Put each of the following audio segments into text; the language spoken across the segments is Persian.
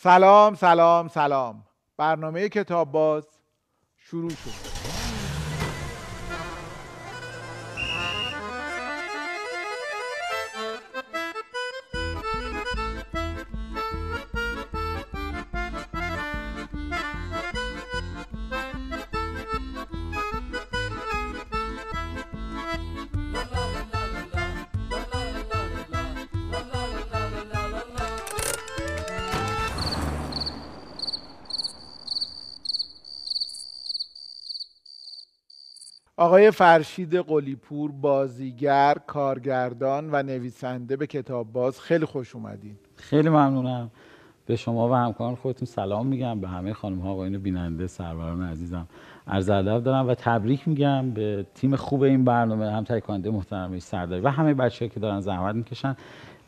سلام سلام سلام. برنامه کتاب باز شروع شد. فرشید قلیپور بازیگر، کارگردان و نویسنده به کتاب باز. خیلی خوش اومدین. خیلی ممنونم. به شما و همکاران خودتون سلام میگم. به همه خانم ها آقایون بیننده سروران عزیزم عرض ادب دارم و تبریک میگم به تیم خوب این برنامه هم تایکانده محترم سرداری و همه بچه که دارن زحمت می‌کشن.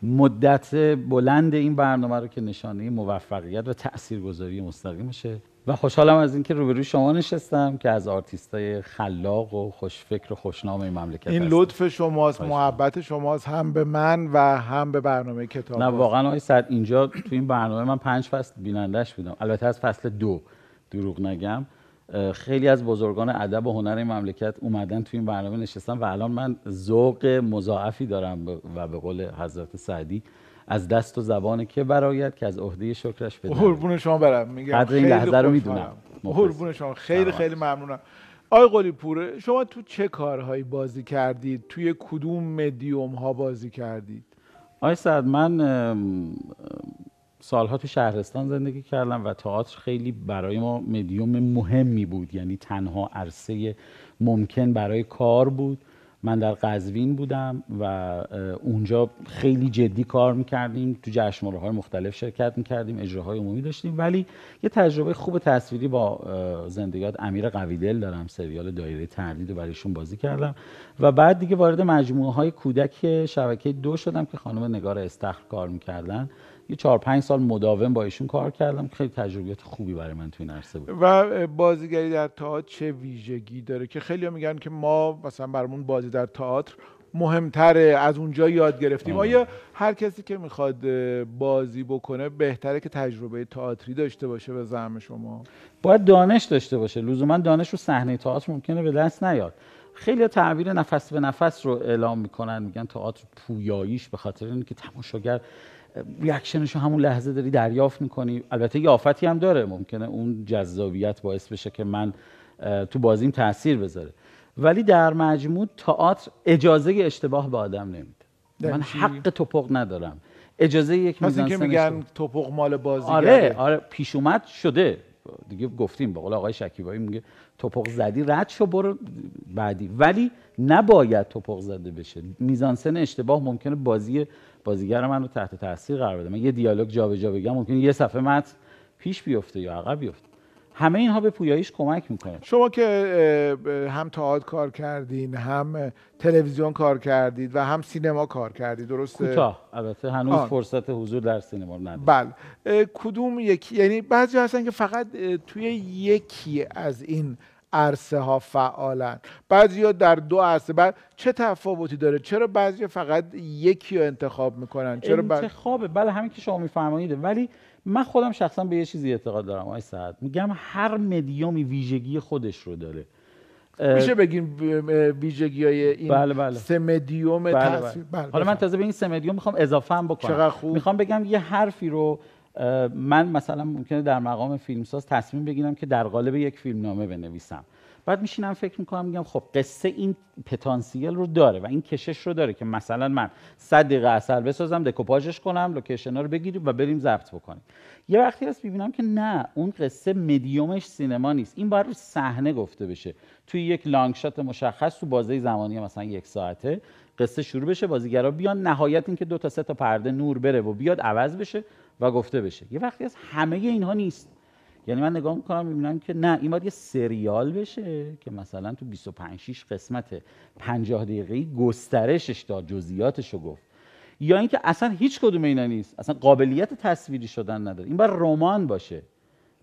مدت بلند این برنامه رو که نشانه موفقیت و تاثیرگذاری مستقیمشه. و خوشحالم از اینکه روبروی شما نشستم که از آرتیستای خلاق و خوشفکر و خوشنام این مملکت این هستم. لطف شماست محبت شماست هم به من و هم به برنامه کتاب نه. واقعا آقای سعد اینجا تو این برنامه من پنج فصل بینندش بودم البته از فصل دو دروغ نگم خیلی از بزرگان ادب و هنر این مملکت اومدن تو این برنامه نشستن و الان من ذوق مضاعفی دارم و به قول حضرت سعدی از دست و زبان که برایت که از عهده شکرش بدهد؟ قربون شما برم. میگم قدر این لحظه رو. می‌دونم. قربون شما. خیلی. خیلی ممنونم. آقای قلی پور شما تو چه کارهایی بازی کردید؟ توی کدوم مدیوم ها بازی کردید؟ آقای سعد من سالها تو شهرستان زندگی کردم و تئاتر خیلی برای ما مدیوم مهمی بود. یعنی تنها عرصه ممکن برای کار بود. من در قزوین بودم و اونجا خیلی جدی کار می‌کردیم. تو جشنواره های مختلف شرکت می‌کردیم اجراهای عمومی داشتیم. ولی یه تجربه خوب تصویری با زندگیات امیر قویدل دارم. سریال دایره تردید رو برایشون بازی کردم. و بعد دیگه وارد مجموعه های کودک شبکه دو شدم که خانم نگار استخر کار می‌کردن. یه چهار پنج سال مداوم با ایشون کار کردم. خیلی تجربیات خوبی برای من تو این عرصه بود. و بازیگری در تئاتر چه ویژگی داره که خیلی میگن که ما مثلا برامون بازی در تئاتر مهمتره از اونجا یاد گرفتیم. آره. آیا هر کسی که می‌خواد بازی بکنه بهتره که تجربه تئاتری داشته باشه به زعم شما؟ باید دانش داشته باشه. لزوما دانش رو صحنه تئاتر ممکنه به دست نیاد. خیلی تعبیر نفس به نفس رو اعلام می‌کنن میگن تئاتر پویاییش به خاطر اینکه تماشاگر ریاکشنش رو همون لحظه داری دریافت می‌کنی. البته یه آفتی هم داره. ممکنه اون جذابیت باعث بشه که من تو بازیم تاثیر بذاره. ولی در مجموع تئاتر اجازه اشتباه به آدم نمیده. من؟ حق توپق ندارم. اجازه یک اینکه میزانسن میگن توپق مال بازیگره. آره آره پیش اومد شده. دیگه گفتیم به قول آقای شکیبایی میگه توپق زدی رد شو برو بعدی. ولی نباید توپق زده بشه. میزانسن اشتباه ممکنه بازی بازیگر من رو تحت تاثیر قرار بده. من یه دیالوگ جابجا بگم ممکنه یه صفحه متن پیش بیفته یا عقب بیفته. همه اینها به پویاییش کمک می‌کنه. شما که هم تئاتر کار کردین هم تلویزیون کار کردید و هم سینما کار کردید درسته؟ کوتاه. البته هنوز آه. فرصت حضور در سینما ندارم بله. کدوم یکی؟ یعنی بعضی هستن که فقط توی یکی از این عرصه ها فعالن بعضی در دو عرصه بعد چه تفاوتی داره چرا بعضی فقط یکی رو انتخاب می‌کنن چرا انتخابه بله همین که شما میفرمایید ولی من خودم شخصا به یه چیزی اعتقاد دارم آقای سعد میگم هر مدیومی ویژگی خودش رو داره میشه بگیم ویژگی های این بله، بله. سه مدیوم بله، بله. بله، حالا من. تازه به این سه مدیوم می‌خوام اضافه هم بکنم چقدر خوب. می‌خوام بگم یه حرفی رو من مثلا ممکنه در مقام فیلمساز تصمیم بگیرم که در قالب یک فیلمنامه بنویسم. بعد میشینم فکر می‌کنم میگم خب قصه این پتانسیل رو داره و این کشش رو داره که مثلا من 100 دقیقه اثر بسازم دکوپاژش کنم لوکیشن رو بگیریم و بریم ضبط بکنیم. یه وقتی هست می‌بینم که نه اون قصه مدیومش سینما نیست. این باید رو صحنه گفته بشه. توی یک long shot مشخص تو بازه زمانی مثلا یک ساعته قصه شروع بشه بازیگرا بیان. نهایت اینکه دو تا سه تا پرده نور بره و بیاد عوض بشه. و گفته بشه. یه وقتی از همه اینها نیست. یعنی من نگاه می‌کنم می‌بینم که نه این باید یه سریال بشه که مثلا تو 25 6 قسمت 50 دقیقه‌ای گسترشش داد جزئیاتش رو گفت. یا اینکه اصلا هیچ کدوم اینا نیست. اصلا قابلیت تصویری شدن نداره. این باید رمان باشه.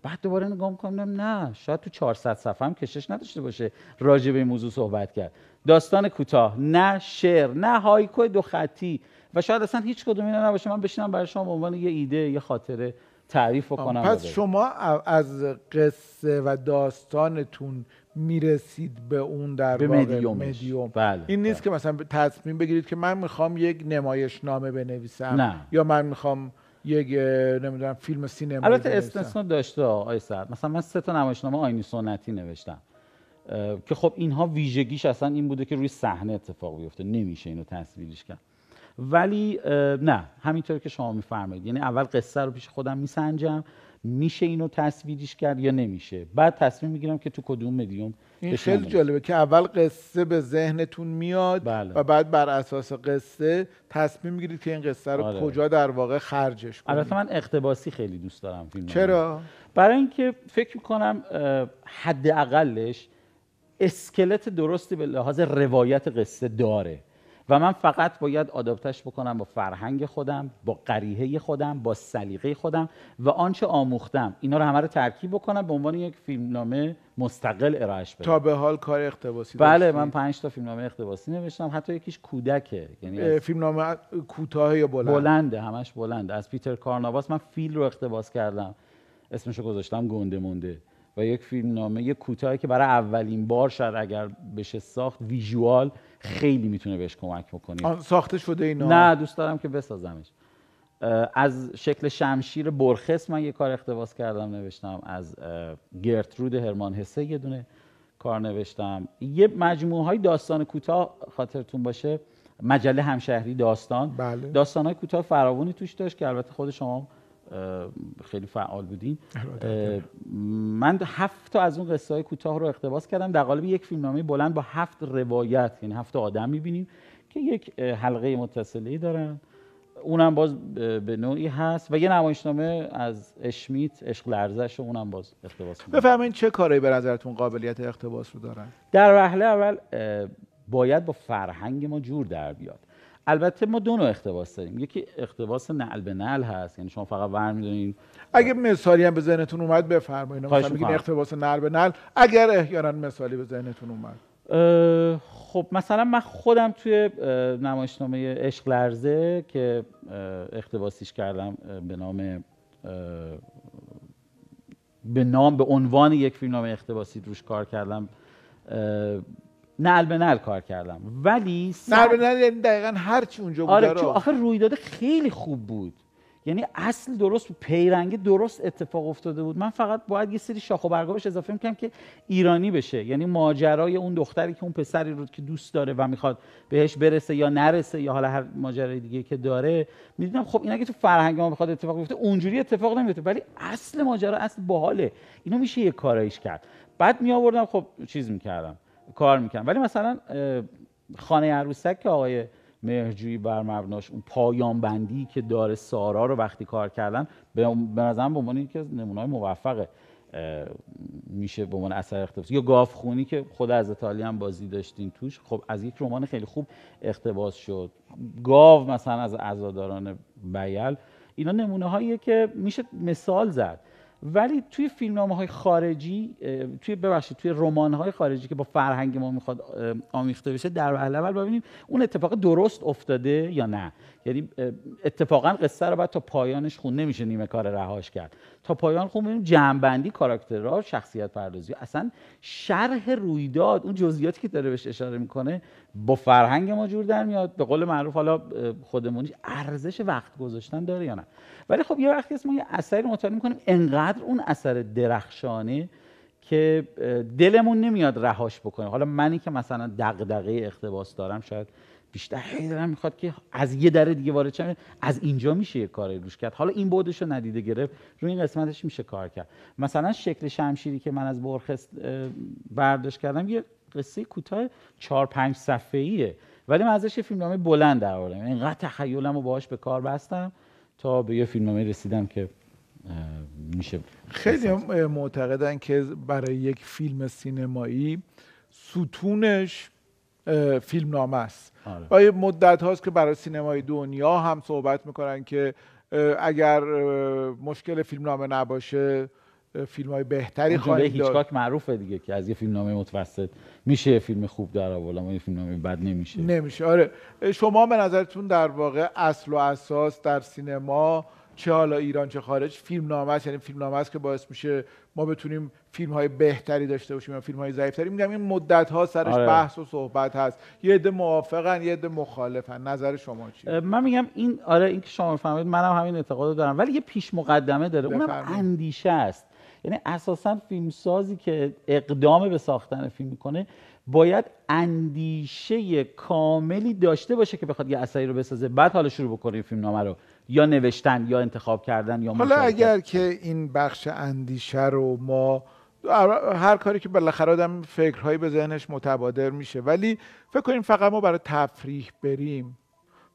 بعد دوباره نگاه می‌کنم نه شاید تو 400 صفحه هم کشش نداشته باشه راجع به این موضوع صحبت کرد. داستان کوتاه. نه شعر نه هایکو دو خطی. و شاید اصلا هیچ کدوم اینا نباشه. من بشینم برای شما به عنوان یه ایده یه خاطره تعریف بکنم پس شما از قصه و داستانتون می‌رسید به اون در به واقع مدیوم. بله. این نیست که مثلا تصمیم بگیرید که من می‌خوام یک نمایش نامه بنویسم نه. یا من می‌خوام یک نمی‌دونم فیلم سینما البته استثنا داشته آقای سعد. مثلا من سه تا نمایشنامه آینی سنتی نوشتم که خب اینها ویژگیش اصلا این بوده که روی صحنه اتفاق بیفته. نمیشه اینو تصویرش کرد. ولی نه همینطور که شما میفرمایید. یعنی اول قصه رو پیش خودم میسنجم. میشه اینو تصویریش کرد یا نمیشه؟ بعد تصمیم می‌گیرم که تو کدوم مدیوم این خیلی جالبه که اول قصه به ذهنتون میاد بله. و بعد بر اساس قصه تصمیم می‌گیرید که این قصه رو آره. کجا در واقع خرجش کنید. البته من اقتباسی خیلی دوست دارم فیلم چرا؟ برای اینکه فکر می‌کنم حداقلش اسکلت درستی به لحاظ روایت قصه داره. و من فقط باید آداپتش بکنم با فرهنگ خودم با قریحه خودم با سلیقه خودم و آنچه آموختم. اینا رو همه رو ترکیب بکنم به عنوان یک فیلمنامه مستقل ارائهش بدم. تا به حال کار اقتباسی بله داشتی؟ من پنج تا فیلمنامه اقتباسی نوشتم. حتی یکیش کودکه. یعنی فیلمنامه کوتاه یا بلند؟ بلنده همش بلنده. از پیتر کارناواس من فیل رو اقتباس کردم. اسمشو گذاشتم گنده مونده. و یک فیلم نامه یک کوتاهی که برای اولین بار شاید اگر بشه ساخت ویژوال. خیلی می‌تونه بهش کمک بکنید ساخته شده اینا. نه دوست دارم که بسازمش. از شکل شمشیر برخس من یه کار اقتباس کردم نوشتم. از گرترود هرمان حسه یه دونه کار نوشتم. یه مجموعه های داستان کوتاه خاطرتون باشه. مجله همشهری داستان. بله. داستان های کوتاه فراوانی توش داشت که البته خود شما خیلی فعال بودین. من هفت تا از اون قصه های کوتاه رو اقتباس کردم. در قالب یک فیلمنامه بلند با هفت روایت یعنی هفت آدم می‌بینیم که یک حلقه متصلی دارن. اونم باز به نوعی هست و یه نمایشنامه از اشمیت عشق لرزش اونم باز اقتباس بفهمین چه کاری به نظرتون قابلیت اقتباس رو دارن؟ در وهله اول باید با فرهنگ ما جور در بیاد. البته ما دو نوع اقتباس داریم. یکی اقتباس نعل به نعل هست یعنی شما فقط ور می‌دونین اگه مثالی هم به ذهنتون اومد بفرمایید مثلا بگین اقتباس نعل به نعل. اگر احیانا مثالی به ذهنتون اومد. خب مثلا من خودم توی نمایشنامه عشق لرزه که اقتباسیش کردم به نام به نام به عنوان یک فیلمنامه اقتباسی روش کار کردم نعل به نعل کار کردم. ولی نعل به نعل یعنی دقیقا هر چی اونجا بود. آره چون آخر رویداد خیلی خوب بود. یعنی اصل درست بود پیرنگ درست اتفاق افتاده بود. من فقط باید یه سری شاخ و برگا اضافه می‌کنم که ایرانی بشه. یعنی ماجرای اون دختری که اون پسری رو که دوست داره و می‌خواد بهش برسه یا نرسه یا حالا هر ماجرای دیگه که داره می‌دونم خب این اگه تو فرهنگ ما بخواد اتفاق بیفته اونجوری اتفاق نمیفته ولی اصل ماجرا اصل باحاله. اینو میشه یه کارایش کرد. بعد می آوردم خب چیز می‌کردم. کار می‌کنم. ولی مثلا خانه عروسک که آقای مهرجویی بر مبناش اون پایان بندی که داره سارا رو وقتی کار کردن به نظرم به عنوان یکی از موفقه میشه به عنوان اثر اقتباس یا گاف خونی که خود از ایتالیا هم بازی داشتین توش خب از یک رمان خیلی خوب اقتباس شد. گاو مثلا از عزاداران بیل اینا نمونه هاییه که میشه مثال زد. ولی توی فیلمنامه های خارجی توی ببخشید توی رمان های خارجی که با فرهنگ ما می‌خواد آمیخته بشه در اول ببینیم اون اتفاق درست افتاده یا نه. یعنی اتفاقا قصه رو باید تا پایانش خون نمیشه نیمه کار رهاش کرد. تا پایان خون ببینیم جمعبندی کاراکترها شخصیت پردازی. اصلا شرح رویداد اون جزئیاتی که داره بهش اشاره می‌کنه با فرهنگ ما جور در میاد. به قول معروف حالا خودمونی ارزش وقت گذاشتن داره یا نه. ولی خب یه وقتی ما یه اثری مطالعه می‌کنیم انقدر اون اثر درخشانه که دلمون نمیاد رهاش بکنه. حالا منی که مثلا دغدغه اقتباس دارم شاید بیشتر هی دارم می‌خواد که از یه در دیگه وارد شم. از اینجا میشه یه کاری روش کرد. حالا این بودش رو ندیده گرفت. روی این قسمتش میشه کار کرد. مثلا شکل شمشیری که من از برخست برداشت کردم یه قصه کوتاه 4 5 صفحه‌ایه. ولی من ازش یه فیلمنامه بلند در آوردم اینقدر تخیلم رو باهاش به کار بستم تا به یه فیلمنامه رسیدم که میشه خیلی معتقدن که برای یک فیلم سینمایی ستونش فیلم نامه است. آره. و مدت هاست که برای سینمای دنیا هم صحبت می‌کنن که اگر مشکل فیلم نامه نباشه فیلم های بهتری خواهید داشت. هیچکاک معروفه دیگه که از یه فیلم نامه متوسط میشه یه فیلم خوب در آورد اما یه فیلم نامه بد نمیشه. نمیشه. آره. شما به نظرتون در واقع اصل و اساس در سینما چه حالا ایران چه خارج فیلم نامه است یعنی فیلم نامه است که باعث میشه ما بتونیم فیلم های بهتری داشته باشیم یا فیلم های ضعیفتری. میگم این مدت ها سرش آره. بحث و صحبت هست. یه عده موافقن یه عده مخالفن. نظر شما چیه؟ من میگم این آره این که شما فرمایید منم همین اعتقاد رو دارم. ولی یه پیش مقدمه داره. اونم. اندیشه است. یعنی اساسا فیلمسازی که اقدام به ساختن فیلم می‌کنه باید اندیشه کاملی داشته باشه که بخواد یه اثری رو بسازه. بعد حالا شروع بکنه این فیلم نامه رو. یا نوشتن یا انتخاب کردن یا حالا. اگر که این بخش اندیشه رو ما هر کاری که بالاخره آدم فکرهایی به ذهنش متبادر میشه. ولی فکر کنیم فقط ما برای تفریح بریم.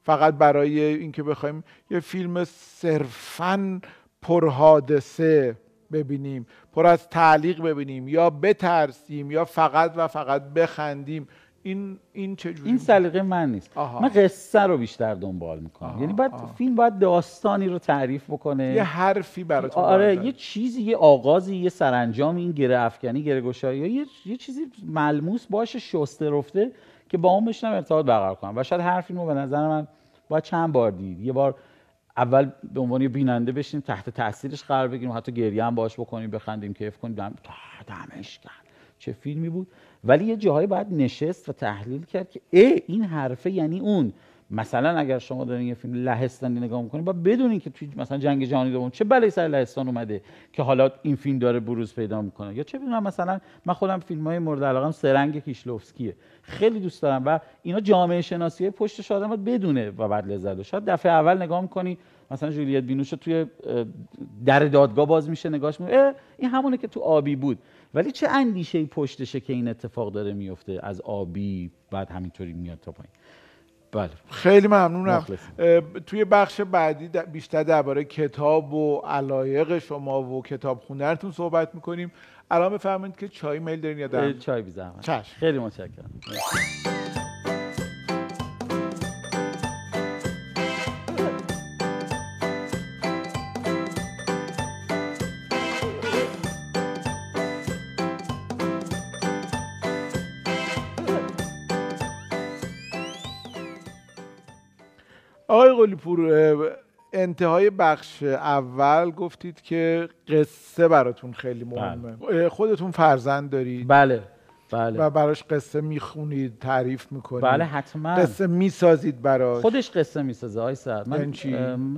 فقط برای اینکه بخوایم یه فیلم صرفا پرحادثه ببینیم پر از تعلیق ببینیم یا بترسیم یا فقط و فقط بخندیم. این این چجوری این سلیقه من نیست. آها. من قصه رو بیشتر دنبال می‌کنم. آها، یعنی آها. فیلم باید داستانی رو تعریف بکنه. یه حرفی براتون آره باید یه چیزی یه آغازی یه سرانجام این گره افکنی گره گشایی یا یه, یه چیزی ملموس باشه شسته رفته که با اون بشنم ارتباط برقرار کنم. و شاید هر فیلم رو به نظر من باید چند بار دید یه بار اول به عنوان یه بیننده بشیم تحت تاثیرش قرار بگیریم. حتی گریه هم باش بکنیم بخندیم کیف کنیم. دم دمش کرد چه فیلمی بود؟ ولی یه جاهایی باید نشست و تحلیل کرد که ای این حرفه یعنی اون. مثلا اگر شما دارین یه فیلم لهستانی نگاه می‌کنید باید بدونین که توی مثلا جنگ جهانی دوم چه بلایی سر لهستان اومده که حالا این فیلم داره بروز پیدا می‌کنه. یا چه می‌دونم مثلا من خودم فیلم های مورد علاقم سرنگ کیشلوفسکیه. خیلی دوست دارم و اینا جامعه شناسی پشتش آدم بدونه و بعد لذت. شاید دفعه اول نگاه می‌کنی مثلا جولیت بینوش توی در دادگاه باز میشه نگاش می‌کنی اه، این همونه که تو آبی بود. ولی چه اندیشه پشتشه که این اتفاق داره میفته از آبی بعد همینطوری میاد تا پایین. بله. خیلی ممنونم. توی بخش بعدی بیشتر درباره کتاب و علایق شما و کتاب خوندنتون صحبت می‌کنیم. الان بفرمایید که چای میل دارین یا چای بی زحمت چشم. خیلی متشکرم. قلیپور اه، انتهای بخش اول گفتید که قصه براتون خیلی مهمه. اه، خودتون فرزند دارید. بله بله. و براش قصه می‌خونید تعریف می‌کنید. بله حتما. قصه می‌سازید براش. خودش قصه می‌سازه آی سعد. من یعنی چی؟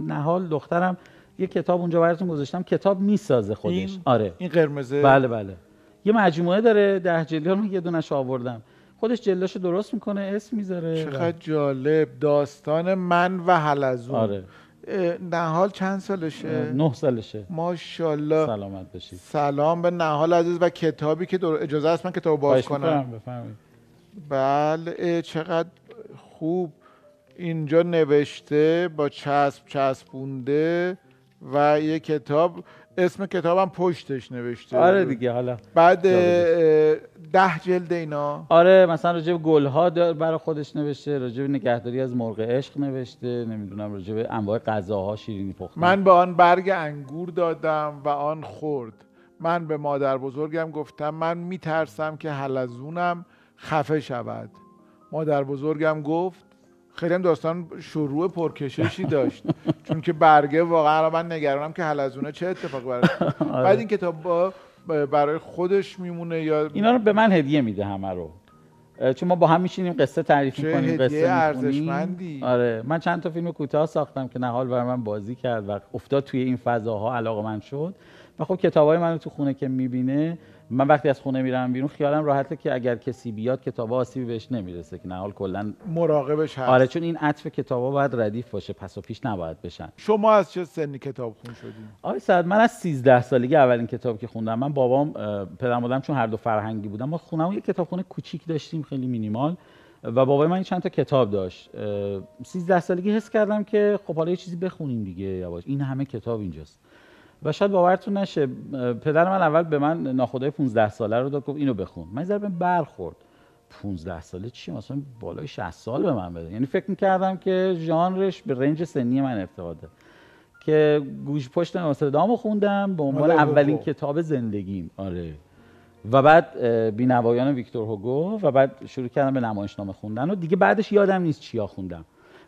نهال دخترم یه کتاب اونجا براتون گذاشتم کتاب می‌سازه خودش. این؟ آره. این قرمزه. بله بله. یه مجموعه داره ده جلد رو یه دونش آوردم. خودش جلداشو درست می‌کنه اسم می‌ذاره. چقدر جالب. داستان من و حلزون آره. نهال چند سالشه؟ نه سالشه. ماشاءالله. سلامت باشید سلام به نهال عزیز و کتابی که در... اجازه است من کتاب باز کنم. بفرمایید بله چقدر خوب. اینجا نوشته با چسب چسبونده و یه کتاب. اسم کتابم پشتش نوشته. آره دیگه حالا. بعد. ده جلد اینا. آره مثلا راجع به گلها برای خودش نوشته راجع به نگهداری از مرغ عشق نوشته نمی‌دونم راجع به انواع غذاها شیرینی پختن. من به آن برگ انگور دادم و آن خورد. من به مادر بزرگم گفتم من میترسم که حلزونم خفه شود. مادر بزرگم گفت خیلی هم داستان شروع پرکششی داشت. چون که برگه واقعا من نگرانم که حلزونه چه اتفاقی برای بعد این کتاب با برای خودش میمونه یا اینا رو به من هدیه میده همه رو. چون ما با هم میشینیم قصه تعریف می‌کنیم هدیه قصه ارزشمندی. آره. من چند تا فیلم کوتاه ساختم که نهال برای من بازی کرد و افتاد توی این فضاها علاقه من شد. و خب کتابای منو تو خونه که می‌بینه من وقتی از خونه میرم بیرون خیالم راحته که اگر کسی بیاد کتاب آسیبی بهش نمی‌رسه که نهال کلا مراقبش هست. آره چون این عطف کتابا باید ردیف باشه پس و پیش نباید بشن. شما از چه سنی کتاب خون شدین؟ آقای سعد من از 13 سالگی اولین کتاب که خوندم. من بابام پدرم مادرم چون هر دو فرهنگی بودن. ما خونم یه کتابخونه کوچیک داشتیم خیلی مینیمال. و بابای من چند تا کتاب داشت. اه، 13 سالگی حس کردم که خب حالا یه چیزی بخونیم دیگه یواش. این همه کتاب اینجاست. و شاید باورتون نشه پدر من اول به من ناخدای 15 ساله رو داد گفت اینو بخون. من بهم برخورد. 15 ساله چی؟ مثلا بالای 60 سال به من بده. یعنی فکر می‌کردم که ژانرش به رنج سنی من ارتباط داره که گوش پشت ناصردامو خوندم به عنوان مال اولین. کتاب زندگیم. آره. و بعد بینوایان ویکتور هوگو و بعد شروع کردم به نمایشنامه خوندن. و دیگه بعدش یادم نیست چیا خوندم.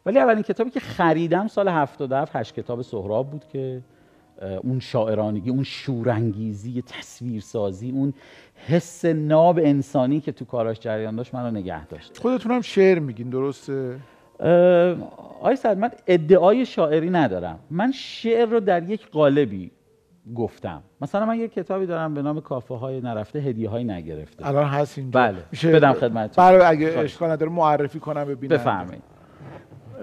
ولی اولین کتابی که خریدم سال 77 هشت کتاب سهراب بود که اون شاعرانگی اون شورانگیزی تصویرسازی اون حس ناب انسانی که تو کاراش جریان داشت منو نگه داشت. خودتون هم شعر میگین درسته؟ آی سعد من ادعای شاعری ندارم. من شعر رو در یک قالبی گفتم. مثلا من یک کتابی دارم به نام کافه های نرفته هدیه های نگرفته. الان هست اینجا. بله میشه بدم خدمتتون. برای اگه اشکال نداره معرفی کنم ببینم. بفرمایید.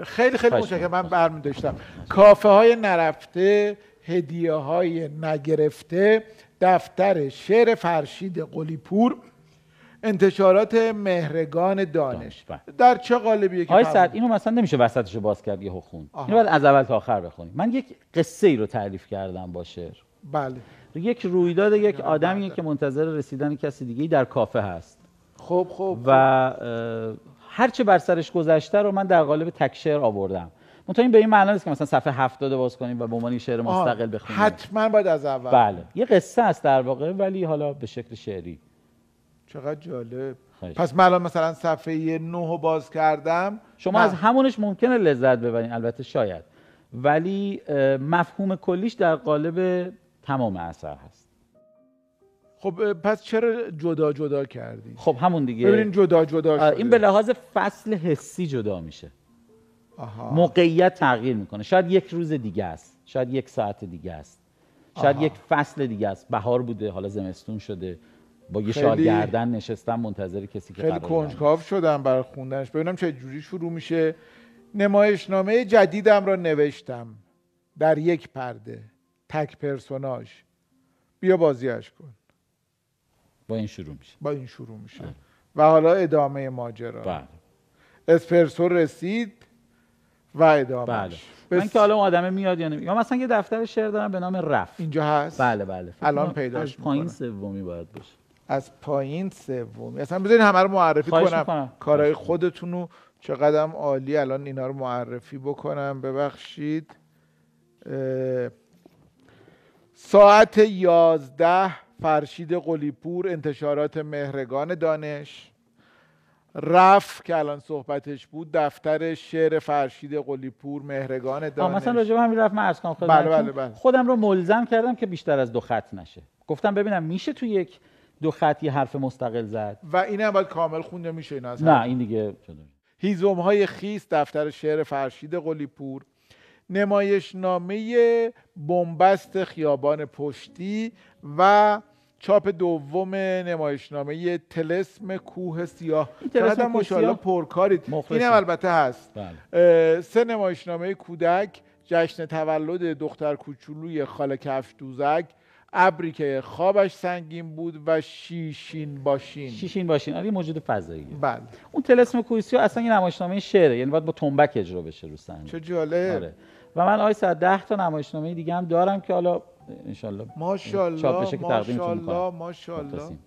خیلی خیلی متشکرم. من برمی داشتم کافه های نرفته هدیه های نگرفته دفتر شعر فرشید قلیپور انتشارات مهرگان دانش. بله. در چه قالبیه که آقای؟ سعد اینو مثلا نمیشه وسطشو باز کرد یهو خون اینو باید از اول تا آخر بخونیم من یک قصه ای رو تعریف کردم با شعر. بله. یک رویداد یک آدمیه که منتظر رسیدن کسی دیگه در کافه هست. خب خب و اه، هرچه بر سرش گذشته رو من در قالب تک شعر آوردم. منتها این به این معنی نیست که مثلا صفحه 70 باز کنیم و به عنوان شعر مستقل بخونیم. حتما باید از اول. بله. یه قصه است در واقع ولی حالا به شکل شعری. چقدر جالب. خواهش. پس من الان مثلا صفحه 9 رو باز کردم. شما نه. از همونش ممکنه لذت ببرین البته شاید. ولی مفهوم کلیش در قالب تمام اثر هست. خب پس چرا جدا جدا کردی؟ خب همون دیگه. ببینین جدا جدا شده این به لحاظ فصل حسی جدا میشه. آها. موقعیت تغییر می‌کنه. شاید یک روز دیگه است. شاید یک ساعت دیگه است. شاید آها. یک فصل دیگه است. بهار بوده حالا زمستون شده. با یه خیلی- گردن نشستم منتظر کسی که خیلی. کنجکاو شدم برای خوندنش. ببینم چه جوری شروع میشه. نمایشنامه جدیدم را نوشتم. در یک پرده. تک پرسوناژ. بیا بازیش کن. با این شروع میشه. با این شروع میشه. و حالا ادامه ماجرا. بله. اسپرسو رسید. و ادامه بله. من که حالا اون آدمه میاد یا نمیاد یا مثلا یه دفتر شعر دارم به نام رف. اینجا هست؟ بله بله. الان پیداش از پایین. سومی باید باشه. از پایین سومی. اصلا بذارین همه رو معرفی کنم. می‌کنم. کارهای خودتون رو چقدرم عالی الان اینا رو معرفی بکنم. ببخشید. اه، ساعت یازده فرشید قلیپور انتشارات مهرگان دانش. رف که الان صحبتش بود دفتر شعر فرشید قلیپور مهرگان دانش مثلا راجع به همین رفت من عرض کنم بله،. بله، بله. خودم رو ملزم کردم که بیشتر از دو خط نشه گفتم ببینم میشه تو یک دو خط یه حرف مستقل زد و این هم باید کامل خونده میشه این از نه این دیگه. هیزم های خیس دفتر شعر فرشید قلیپور نمایشنامه بنبست خیابان پشتی و چاپ دوم نمایشنامه تلسم کوه سیاه. چقدر کوه ماشاءالله سیاه؟ پرکارید. مخلصی. این هم البته هست. بله. سه نمایشنامه کودک جشن تولد دختر کوچولوی خاله کفش دوزک ابری که خوابش سنگین بود و شیشین باشین. شیشین باشین. آره موجود فضاییه بله. اون تلسم کویسی اصلا یه نمایشنامه شعره یعنی باید با تنبک اجرا بشه رو صحنه چه جالب. آره. و من آی ساعت 10 تا نمایشنامه دیگه هم دارم که حالا انشالله. چاپ ماشاءالله بشه که تقدیمتون می‌کنم. ماشاءالله مخلصیم.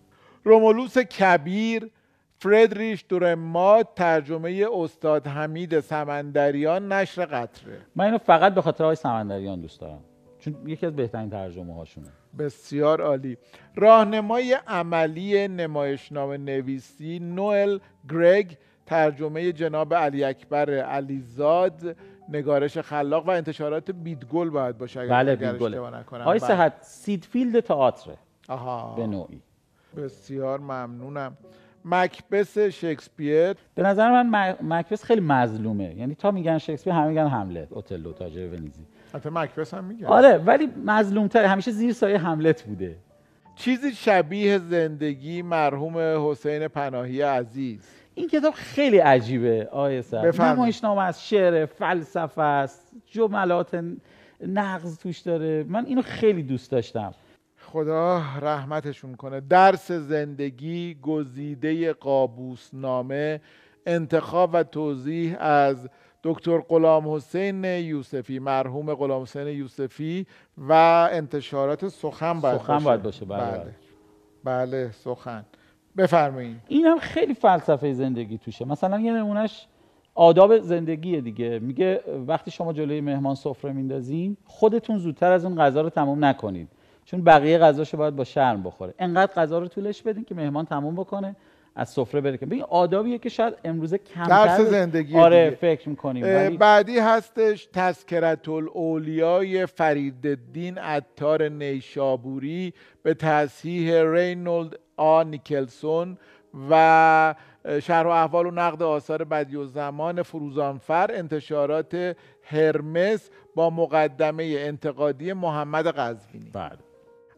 رومولوس کبیر فردریش دورمات ترجمه استاد حمید سمندریان نشر قطره. من اینو فقط به خاطر آقای سمندریان دوست دارم. چون یکی از بهترین ترجمه هاشونه بسیار عالی. راهنمای عملی نمایشنامه نویسی نوئل گرگ ترجمه جناب علی اکبر علیزاد نگارش خلاق و انتشارات بیدگل باید باشه اگر بله نکنم. آقای بله. صحت سیدفیلد تئاتر آها. به نوعی. بسیار ممنونم. مکبس شکسپیر. به نظر من م- مکبث خیلی مظلومه. یعنی تا میگن شکسپیر همه میگن حملت اوتلو تاجر ونیزی. البته مکبس هم میگه. آره ولی مظلوم همیشه زیر سایه حملت بوده. چیزی شبیه زندگی مرحوم حسین پناهی عزیز. این کتاب خیلی عجیبه آیه سر. نمایشنامه از شعر فلسفه است جملات نقض توش داره. من اینو خیلی دوست داشتم. خدا رحمتشون کنه. درس زندگی گزیده قابوس نامه انتخاب و توضیح از دکتر غلام حسین یوسفی مرحوم غلام حسین یوسفی و انتشارات سخن باید سخن باشه. باید باشه، بله، بله, بله. بله سخن. بفرمایید این هم خیلی فلسفه زندگی توشه. مثلا یه نمونهش آداب زندگیه دیگه. میگه وقتی شما جلوی مهمان سفره میندازین خودتون زودتر از اون غذا رو تموم نکنید چون بقیه غذاشو باید با شرم بخوره. انقدر غذا رو طولش بدین که مهمان تموم بکنه. از سفره بره که ببین آدابیه که شاید امروزه کمتر درس زندگی آره دیگه. فکر می‌کنیم. ولی بعدی هستش تذکرت الاولیای فریدالدین عطار نیشابوری به تصحیح رینولد آ. نیکلسون و شرح و احوال و نقد آثار بدیع‌الزمان فروزانفر انتشارات هرمس با مقدمه انتقادی محمد قزوینی بله.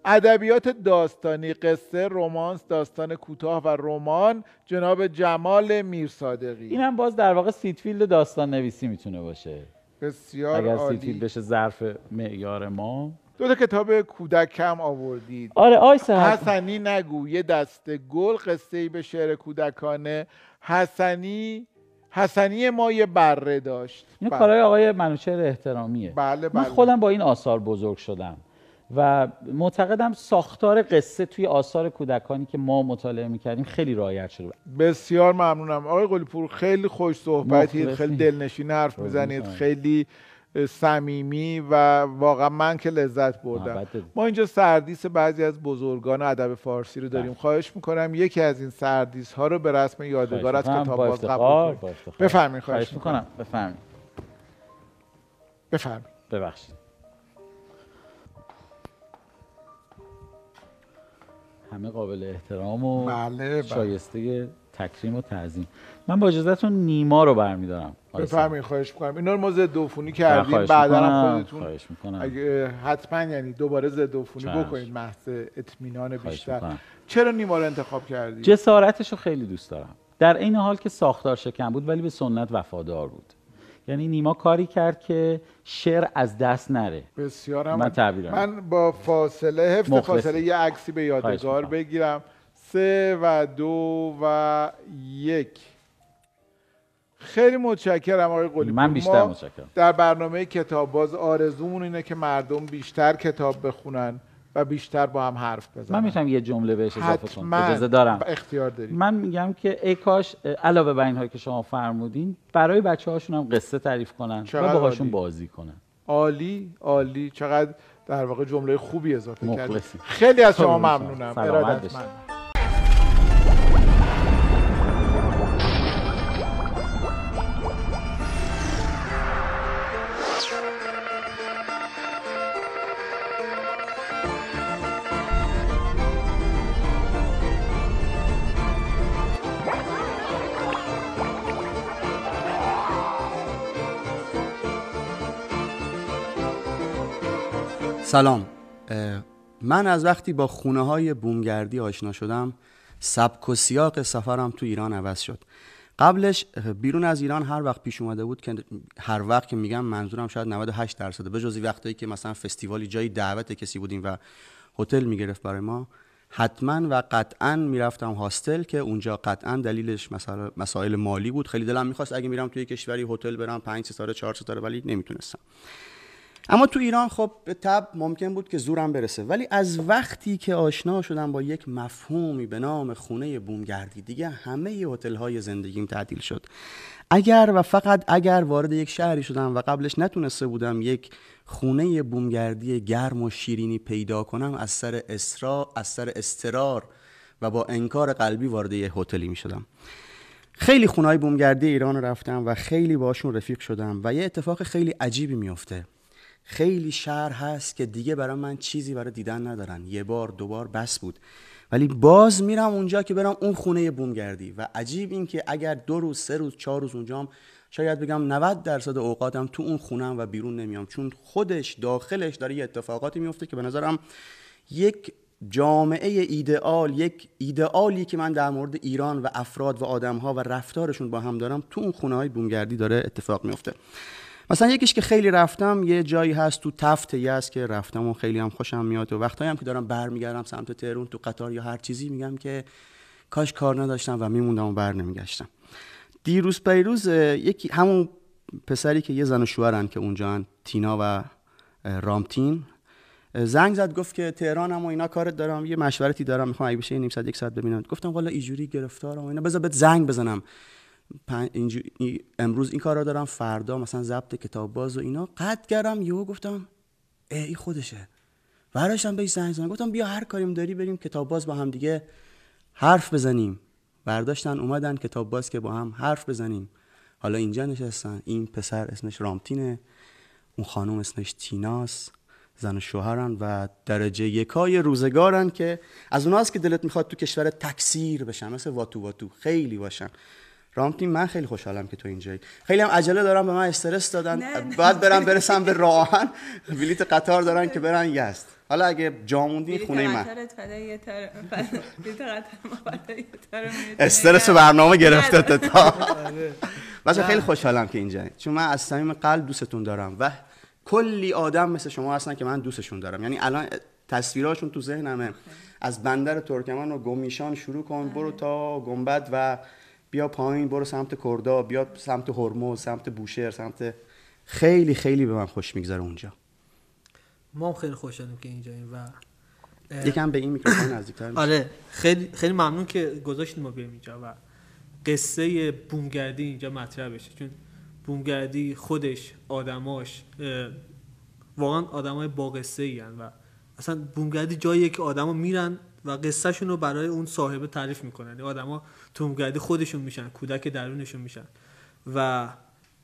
ادبیات داستانی قصه رمانس داستان کوتاه و رمان جناب جمال میرصادقی. اینم باز در واقع سید فیلد داستان نویسی می‌تونه باشه. بسیار اگر عالی. سید فیلد بشه ظرف معیار ما. دو تا کتاب کودک کم آوردید. آره آی حسنی نگو یه دسته گل قصه ای به شعر کودکانه. حسنی حسنی ما یه بره داشت. این بله. کارهای آقای منوچهر احترامیه. بله من بله. خودم با این آثار بزرگ شدم. و معتقدم ساختار قصه توی آثار کودکانی که ما مطالعه می‌کردیم خیلی رعایت شده بسیار ممنونم آقای قلیپور خیلی خوش صحبتید. خیلی دلنشین حرف می‌زنید. خیلی صمیمی و واقعا من که لذت بردم. ما اینجا سردیس بعضی از بزرگان ادب فارسی رو داریم بله. خواهش می‌کنم یکی از این سردیس ها رو به رسم یادگار از کتاب. باز با قبول. بفرمایید خواهش خواهش می‌کنم بفرمایید بفرمایید ببخشید همه قابل احترام و بله بله. شایسته تکریم و تعظیم. من با اجازهتون نیما رو برمیدارم. بفرمایید خواهش می‌کنم. اینا رو ما ضد عفونی. کردیم. بعدا هم. خودتون خواهش می‌کنم. اگه حتما یعنی دوباره ضد عفونی. بکنید محض اطمینان بیشتر. می‌کنم. چرا نیما رو انتخاب کردید جسارتش رو خیلی دوست دارم. در این حال که ساختار شکن بود ولی به سنت وفادار بود. یعنی نیما کاری کرد که شعر از دست نره. بسیارم من تعبیرم. من با فاصله حفظ مخلصی. فاصله یه عکسی به یادگار. بگیرم. سه و دو و یک. خیلی متشکرم آقای قلی من بیشتر متشکرم. در برنامه کتاب باز آرزومون اینه که مردم بیشتر کتاب بخونن. و بیشتر با هم حرف بزنن من می‌تونم یه جمله بهش اضافه کنم. اجازه دارم. اختیار دارید. من میگم که ای کاش علاوه بر اینهایی که شما فرمودین برای بچه هاشون هم قصه تعریف کنن و باهاشون. بازی کنن. عالی عالی. چقدر در واقع جمله خوبی اضافه کردید. خیلی از شما. ممنونم. ارادتمند. سلام. من از وقتی با خونه های بومگردی آشنا شدم سبک و سیاق سفرم تو ایران عوض شد. قبلش بیرون از ایران هر وقت پیش اومده بود که هر وقت که میگم منظورم شاید 98 درصده. به جز وقتایی که مثلا فستیوالی جایی دعوت کسی بودیم و هتل می‌گرفت برای ما حتما و قطعا می‌رفتم هاستل که اونجا قطعا دلیلش مسائل مالی بود. خیلی دلم می‌خواست اگه میرم توی کشوری هتل برم 5 ستاره 4 ستاره ولی نمی‌تونستم. اما تو ایران خب به تب ممکن بود که زورم برسه. ولی از وقتی که آشنا شدم با یک مفهومی به نام خونه بومگردی دیگه همه هتل های زندگیم تعدیل شد. اگر و فقط اگر وارد یک شهری شدم و قبلش نتونسته بودم یک خونه بومگردی گرم و شیرینی پیدا کنم از سر اسرا از سر استرار و با انکار قلبی وارد یک هتلی می شدم. خیلی خونهای بومگردی ایران رفتم و خیلی باشون رفیق شدم و یه اتفاق خیلی عجیبی میفته خیلی شهر هست که دیگه برای من چیزی برای دیدن ندارن. یه بار دو بار بس بود. ولی باز میرم اونجا که برم اون خونه بومگردی. و عجیب این که اگر دو روز سه روز چهار روز اونجام شاید بگم 90 درصد اوقاتم تو اون خونم و بیرون نمیام. چون خودش داخلش داره یه اتفاقاتی میفته که به نظرم یک جامعه ایدئال یک ایدئالی که من در مورد ایران و افراد و آدمها و رفتارشون با هم دارم تو اون خونه های بومگردی داره اتفاق میفته. مثلا یکیش که خیلی رفتم یه جایی هست تو تفت یزد که رفتم و خیلی هم خوشم میاد و وقتایی هم که دارم برمیگردم سمت تهرون تو قطار یا هر چیزی میگم که کاش کار نداشتم و میموندم و بر نمیگشتم. دیروز پیروز یکی همون پسری که یه زن و شوهرن که اونجا تینا و رامتین. زنگ زد گفت که تهرانم و اینا کارت دارم یه مشورتی دارم می‌خوام اگه بشه نیم ساعت یک ساعت ببینم. گفتم والا اینجوری گرفتارم و اینا. بذار بهت زنگ بزنم. امروز این کار رو دارم فردا مثلا ضبط کتاب باز و اینا. قد کردم یهو گفتم ای خودشه. براشم بهش زنگ زدم. گفتم بیا هر کاریم داری بریم کتاب باز با هم دیگه حرف بزنیم. برداشتن اومدن کتاب باز که با هم حرف بزنیم. حالا اینجا نشستن. این پسر اسمش رامتینه اون خانم اسمش تیناس زن و شوهرن و درجه یکای روزگارن که از اوناست که دلت می‌خواد تو کشور تکثیر بشن مثل واتو واتو. خیلی باشن. رامتین من خیلی خوشحالم که تو اینجایی. خیلی هم عجله دارم به من استرس دادن. بعد برم برسم به راهن. بلیت قطار دارن که برن یزد. حالا اگه جاموندی خونه من. استرس برنامه گرفته تا. بچه خیلی خوشحالم که اینجا چون من از صمیم قلب دوستتون دارم و کلی آدم مثل شما هستن که من دوستشون دارم. یعنی الان تصویراشون تو ذهنمه. از بندر ترکمن و گمیشان شروع کن برو تا گنبد و بیا پایین برو سمت کردا بیا سمت هرمز سمت بوشهر سمت خیلی خیلی به من خوش میگذره اونجا. ما خیلی خوشحالیم که اینجاییم و یکم به این میکروفون نزدیکتر آره خیلی خیلی ممنون که گذاشتیم ما بیایم اینجا و قصه بومگردی اینجا مطرح بشه. چون بومگردی خودش آدماش واقعا آدمای با قصه و اصلا بومگردی جاییه که آدما میرن و قصهشون رو برای اون صاحب تعریف می‌کنن. یعنی آدما تو بومگردی خودشون میشن کودک درونشون میشن. و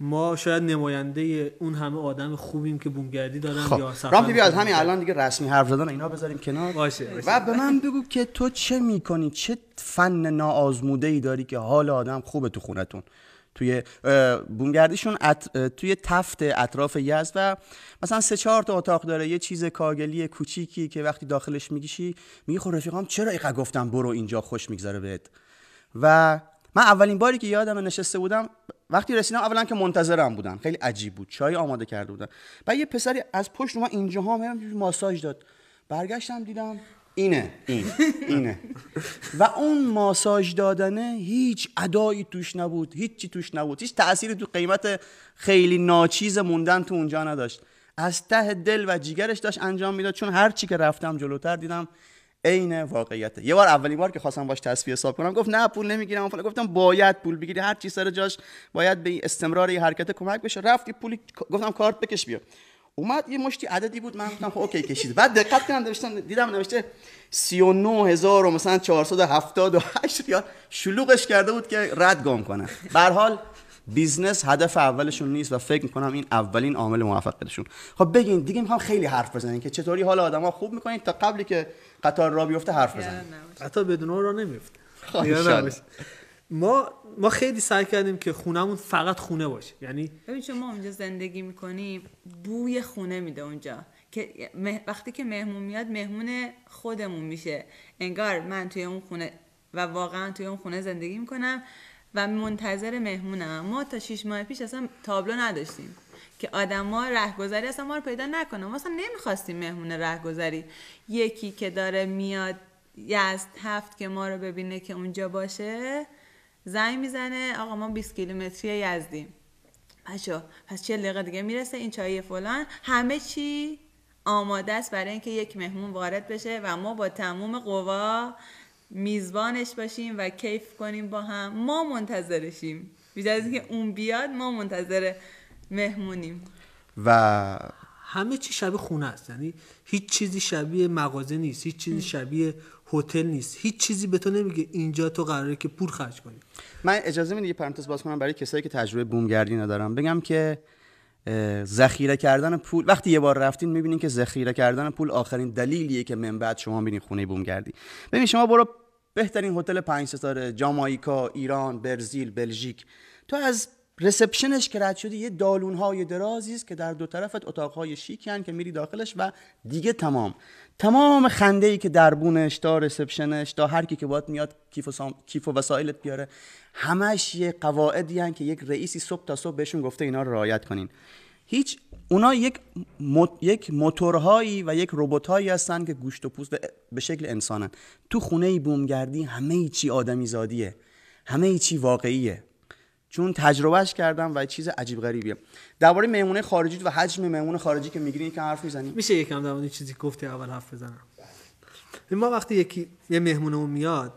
ما شاید نماینده اون همه آدم خوبیم که بومگردی دارن خب. یا رام بیا از همین الان دیگه رسمی حرف زدن اینا بذاریم کنار. باشه, باشه. و به من بگو که تو چه می‌کنی؟ چه فن ناآزموده ای داری که حال آدم خوبه تو خونتون؟ توی بونگردیشون توی تفت اطراف یزد و مثلا سه چهار تا اتاق داره. یه چیز کاگلی کوچیکی که وقتی داخلش میگیشی میگی خب رفیقام چرا اینقدر گفتم برو اینجا خوش میگذره بهت؟ و من اولین باری که یادم نشسته بودم وقتی رسیدم اولا که منتظرم بودن. خیلی عجیب بود. چای آماده کرده بودن. بعد یه پسری از پشت من اینجا ها ماساژ داد. برگشتم دیدم اینه. این. اینه. و اون ماساژ دادنه هیچ ادایی توش نبود. هیچی توش نبود. هیچ تأثیری تو قیمت خیلی ناچیز موندن تو اونجا نداشت. از ته دل و جیگرش داشت انجام می‌داد. چون هر چی که رفتم جلوتر دیدم عین واقعیت یه بار اولین بار که خواستم باش تصفیه حساب کنم گفت نه پول نمی‌گیرم. فلان گفتم باید پول بگیری. هر چی سر جاش باید به استمرار این حرکت کمک بشه. رفتی پولی گفتم کارت بکش بیا. اومد یه مشتی عددی بود. من گفتم خب اوکی کشید. بعد دقت کردم نوشتم دیدم نوشته 39000 و مثلا 478 ریال. شلوغش کرده بود که رد گم کنه. به هر حال business هدف اولشون نیست و فکر می‌کنم این اولین عامل موفقیتشون. خب بگین دیگه می‌خوام خیلی حرف بزنین که چطوری حال آدما خوب می‌کنین تا قبلی که قطار راه بیفته حرف بزنین. قطار بدون راه نمیفته ما ما خیلی سعی کردیم که خونه‌مون فقط خونه باشه. یعنی ببین چون ما اونجا زندگی می‌کنیم بوی خونه میده اونجا. که وقتی که مهمون میاد مهمون خودمون میشه. انگار من توی اون خونه و واقعا توی اون خونه زندگی می‌کنم و منتظر مهمونم. ما تا شیش ماه پیش اصلا تابلو نداشتیم که آدما رهگذری اصلا ما رو پیدا نکنه ما اصلا نمی‌خواستیم مهمون رهگذری. یکی که داره میاد یزد هفت که ما رو ببینه که اونجا باشه زنگ می‌زنه آقا ما 20 کیلومتری یزدیم. بچه پس چه دقیقه دیگه می‌رسه این چای فلان. همه چی آماده است برای اینکه یک مهمون وارد بشه و ما با تموم قوا میزبانش باشیم و کیف کنیم با هم. ما منتظرشیم. بیشتر از اینکه اون بیاد ما منتظر مهمونیم. و همه چی شبیه خونه است. یعنی هیچ چیزی شبیه مغازه نیست. هیچ چیزی شبیه هتل نیست. هیچ چیزی به تو نمیگه. اینجا تو قراره که پول خرج کنی. من اجازه میدی یه پرانتز باز کنم برای کسایی که تجربه بومگردی ندارم بگم که ذخیره کردن پول وقتی یه بار رفتین می‌بینین که ذخیره کردن پول آخرین دلیلیه که من بعد شما ببینین خونه بومگردی. ببین شما برو بهترین هتل پنج ستاره جامائیکا ایران برزیل بلژیک. تو از رسپشنش که رد شدی یه دالون های درازی است که در دو طرفت اتاق های شیکی که میری داخلش و دیگه تمام. تمام خنده ای که دربونش تا رسپشنش تا هر کی که باید میاد کیف و, سام... کیف و وسایلت بیاره همش یه قواعدی هن که یک رئیسی صبح تا صبح بهشون گفته اینا رو رعایت کنین. هیچ اونا یک. یک موتورهایی و یک رباتهایی هستن که گوشت و پوست به شکل انسانن. تو خونه بومگردی همه چی آدمی زادیه همه چی واقعیه. چون تجربهش کردم و چیز عجیب غریبیه. درباره مهمونه خارجی و حجم مهمون خارجی که می‌گیرین که حرف می‌زنیم. میشه یکم در مورد چیزی گفتی اول حرف بزنم. ما وقتی یکی یه مهمونمون میاد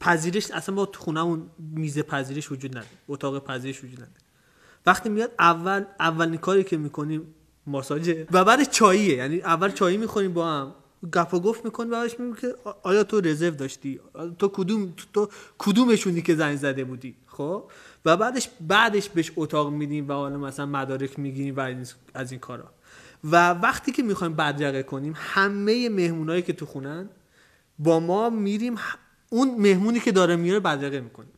پذیرش اصلا با تو خونهمون میز پذیرش وجود نداره اتاق پذیرش وجود نداره. وقتی میاد اول اولین کاری که می‌کنیم ماساژ و بعد چاییه. یعنی اول چایی می‌خوریم با هم گپ و گفت می‌کنی و ازش میگه که آیا تو رزرو داشتی؟ تو کدوم تو کدومشونی که زنگ زده بودی؟ خب؟ و بعدش بعدش بهش اتاق میدیم و حالا مثلا مدارک می‌گیریم و از این کارا. و وقتی که می‌خوایم بدرقه کنیم همه مهمونایی که تو خونن با ما میریم اون مهمونی که داره میاره بدرقه می‌کنیم.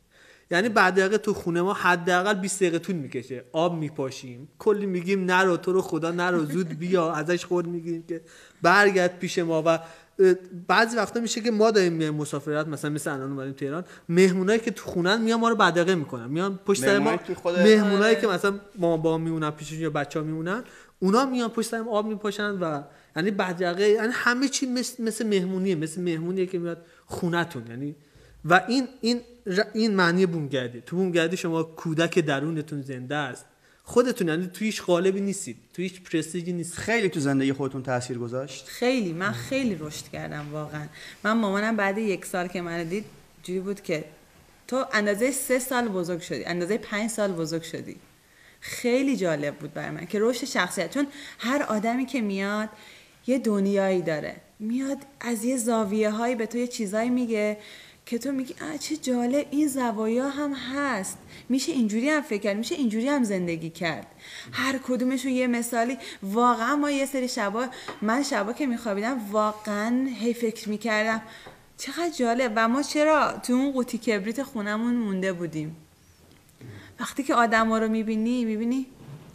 یعنی بعد تو خونه ما حداقل 20 دقیقه طول می‌کشه. آب میپاشیم. کلی میگیم نرو تو رو خدا نرو زود بیا. ازش خود می‌گیریم که برگرد پیش ما و بعضی وقتا میشه که ما داریم میایم مسافرت مثلا مثل الان اومدیم تهران مهمونایی که تو خونن میان ما رو بدقه می‌کنن. میان پشت سر ما مهمونایی که مثلا ما با میمونن پیششون یا بچه‌ها میمونن اونا میان پشت سر آب میپاشن و یعنی بدقه یعنی همه چی مثل, مثل مهمونیه مثل مهمونیه که میاد خونتون. یعنی و این این این معنی بومگردی. تو بومگردی شما کودک درونتون زنده است. خودتون یعنی تو هیچ قالبی نیستید تو هیچ پرستیجی نیست خیلی تو زندگی خودتون تاثیر گذاشت؟ خیلی. من خیلی رشد کردم واقعا. من مامانم بعد یک سال که من دید جوری بود که تو اندازه سه سال بزرگ شدی اندازه پنج سال بزرگ شدی. خیلی جالب بود برای من که رشد شخصیت. چون هر آدمی که میاد یه دنیایی داره. میاد از یه زاویه هایی به تو یه چیزایی میگه. که تو میگی چه جالب این زوایا هم هست. میشه اینجوری هم فکر کرد میشه اینجوری هم زندگی کرد. هر کدومشون یه مثالی واقعا ما یه سری شبا من شبا که میخوابیدم واقعا هی فکر می‌کردم چقدر جالب. و ما چرا تو اون قوطی کبریت خونمون مونده بودیم؟ وقتی که آدم ها رو می‌بینی می‌بینی